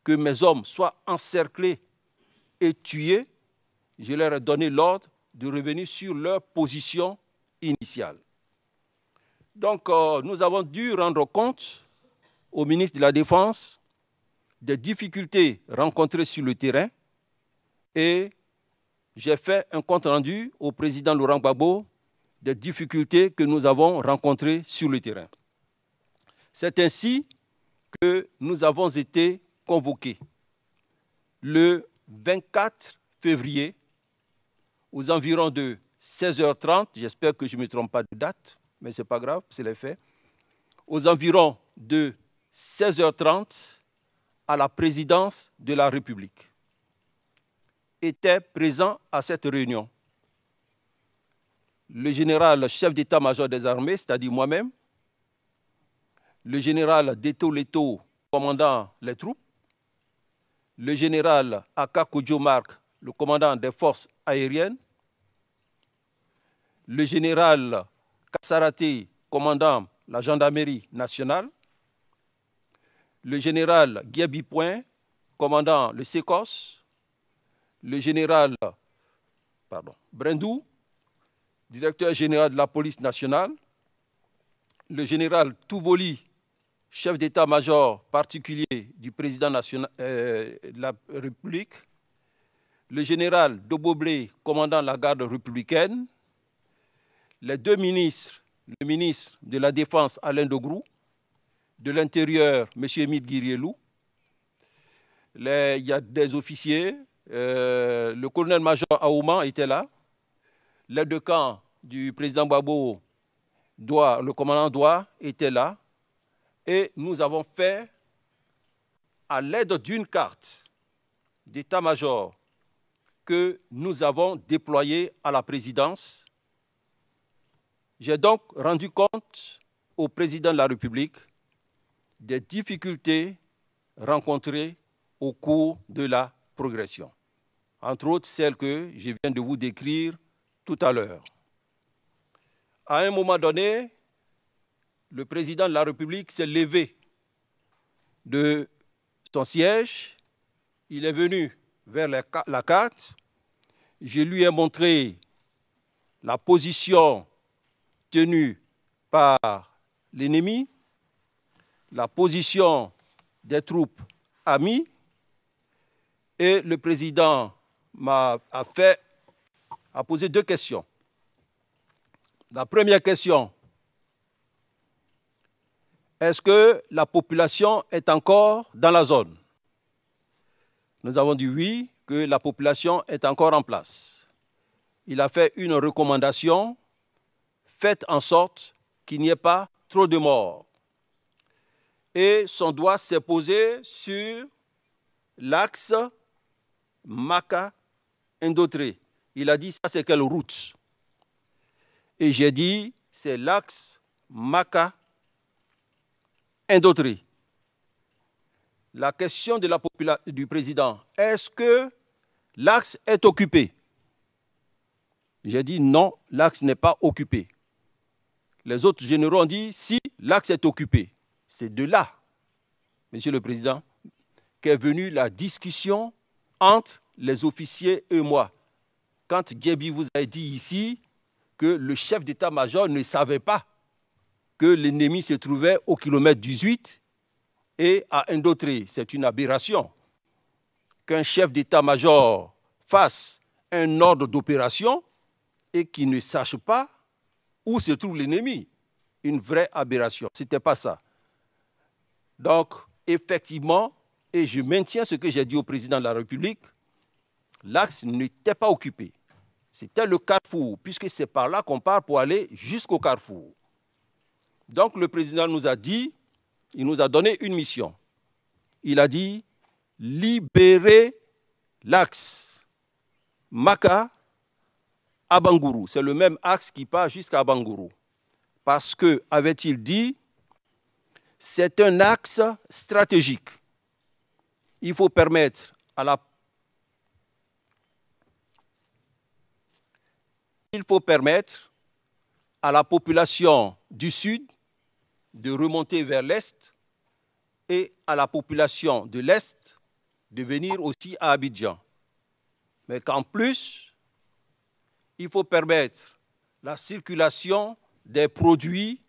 que mes hommes soient encerclés et tués, je leur ai donné l'ordre de revenir sur leur position initiale. Donc euh, nous avons dû rendre compte au ministre de la Défense des difficultés rencontrées sur le terrain et j'ai fait un compte rendu au président Laurent Gbagbo des difficultés que nous avons rencontrées sur le terrain. C'est ainsi que nous avons été convoqués. Le 24 février aux environs de 16h30, j'espère que je ne me trompe pas de date, mais ce n'est pas grave, c'est les faits, aux environs de 16h30 à la présidence de la République était présent à cette réunion. Le général chef d'état-major des armées, c'est-à-dire moi-même, le général Deto Leto, commandant les troupes, le général Aka Mark, le commandant des forces aériennes, le général Kassarate, commandant la gendarmerie nationale, le général Guyabi Point, commandant le SECOS, le général pardon, Brendou, directeur général de la police nationale, le général Touvoli, chef d'état-major particulier du président national, euh, de la République, le général Doboblé, commandant la garde républicaine, les deux ministres, le ministre de la Défense Alain Dogrou, de l'Intérieur M. Émile Guirielou, il y a des officiers, euh, le colonel-major Aouman était là. L'aide de camp du président Babo, le commandant Doua, était là. Et nous avons fait, à l'aide d'une carte d'état-major que nous avons déployée à la présidence, j'ai donc rendu compte au président de la République des difficultés rencontrées au cours de la progression. Entre autres, celles que je viens de vous décrire tout à l'heure. À un moment donné, le président de la République s'est levé de son siège, il est venu vers la carte, je lui ai montré la position tenue par l'ennemi, la position des troupes amies, et le président m'a fait a posé deux questions. La première question, est-ce que la population est encore dans la zone? Nous avons dit oui, que la population est encore en place. Il a fait une recommandation, faites en sorte qu'il n'y ait pas trop de morts. Et son doigt s'est posé sur l'axe Maca-Indotré. Il a dit, ça c'est quelle route? Et j'ai dit, c'est l'axe Maca Indotré. La question de la du président, est-ce que l'axe est occupé? J'ai dit non, l'axe n'est pas occupé. Les autres généraux ont dit si l'axe est occupé. C'est de là, Monsieur le Président, qu'est venue la discussion entre les officiers et moi. Quand Gébi vous a dit ici que le chef d'état-major ne savait pas que l'ennemi se trouvait au kilomètre 18 et à Indotré. C'est une aberration qu'un chef d'état-major fasse un ordre d'opération et qu'il ne sache pas où se trouve l'ennemi. Une vraie aberration. Ce n'était pas ça. Donc, effectivement, et je maintiens ce que j'ai dit au président de la République, l'axe n'était pas occupé. C'était le carrefour, puisque c'est par là qu'on part pour aller jusqu'au carrefour. Donc le président nous a dit, il nous a donné une mission. Il a dit, libérer l'axe Maka à Bangourou. C'est le même axe qui part jusqu'à Bangourou. Parce que, avait-il dit, c'est un axe stratégique. Il faut permettre à la population du Sud de remonter vers l'Est et à la population de l'Est de venir aussi à Abidjan. Mais qu'en plus, il faut permettre la circulation des produits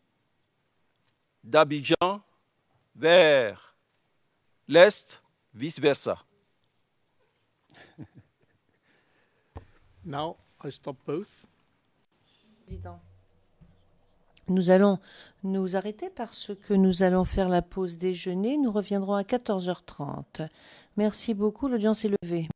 d'Abidjan vers l'Est, vice-versa. Now I stop both. Nous allons nous arrêter parce que nous allons faire la pause déjeuner. Nous reviendrons à 14h30. Merci beaucoup. L'audience est levée.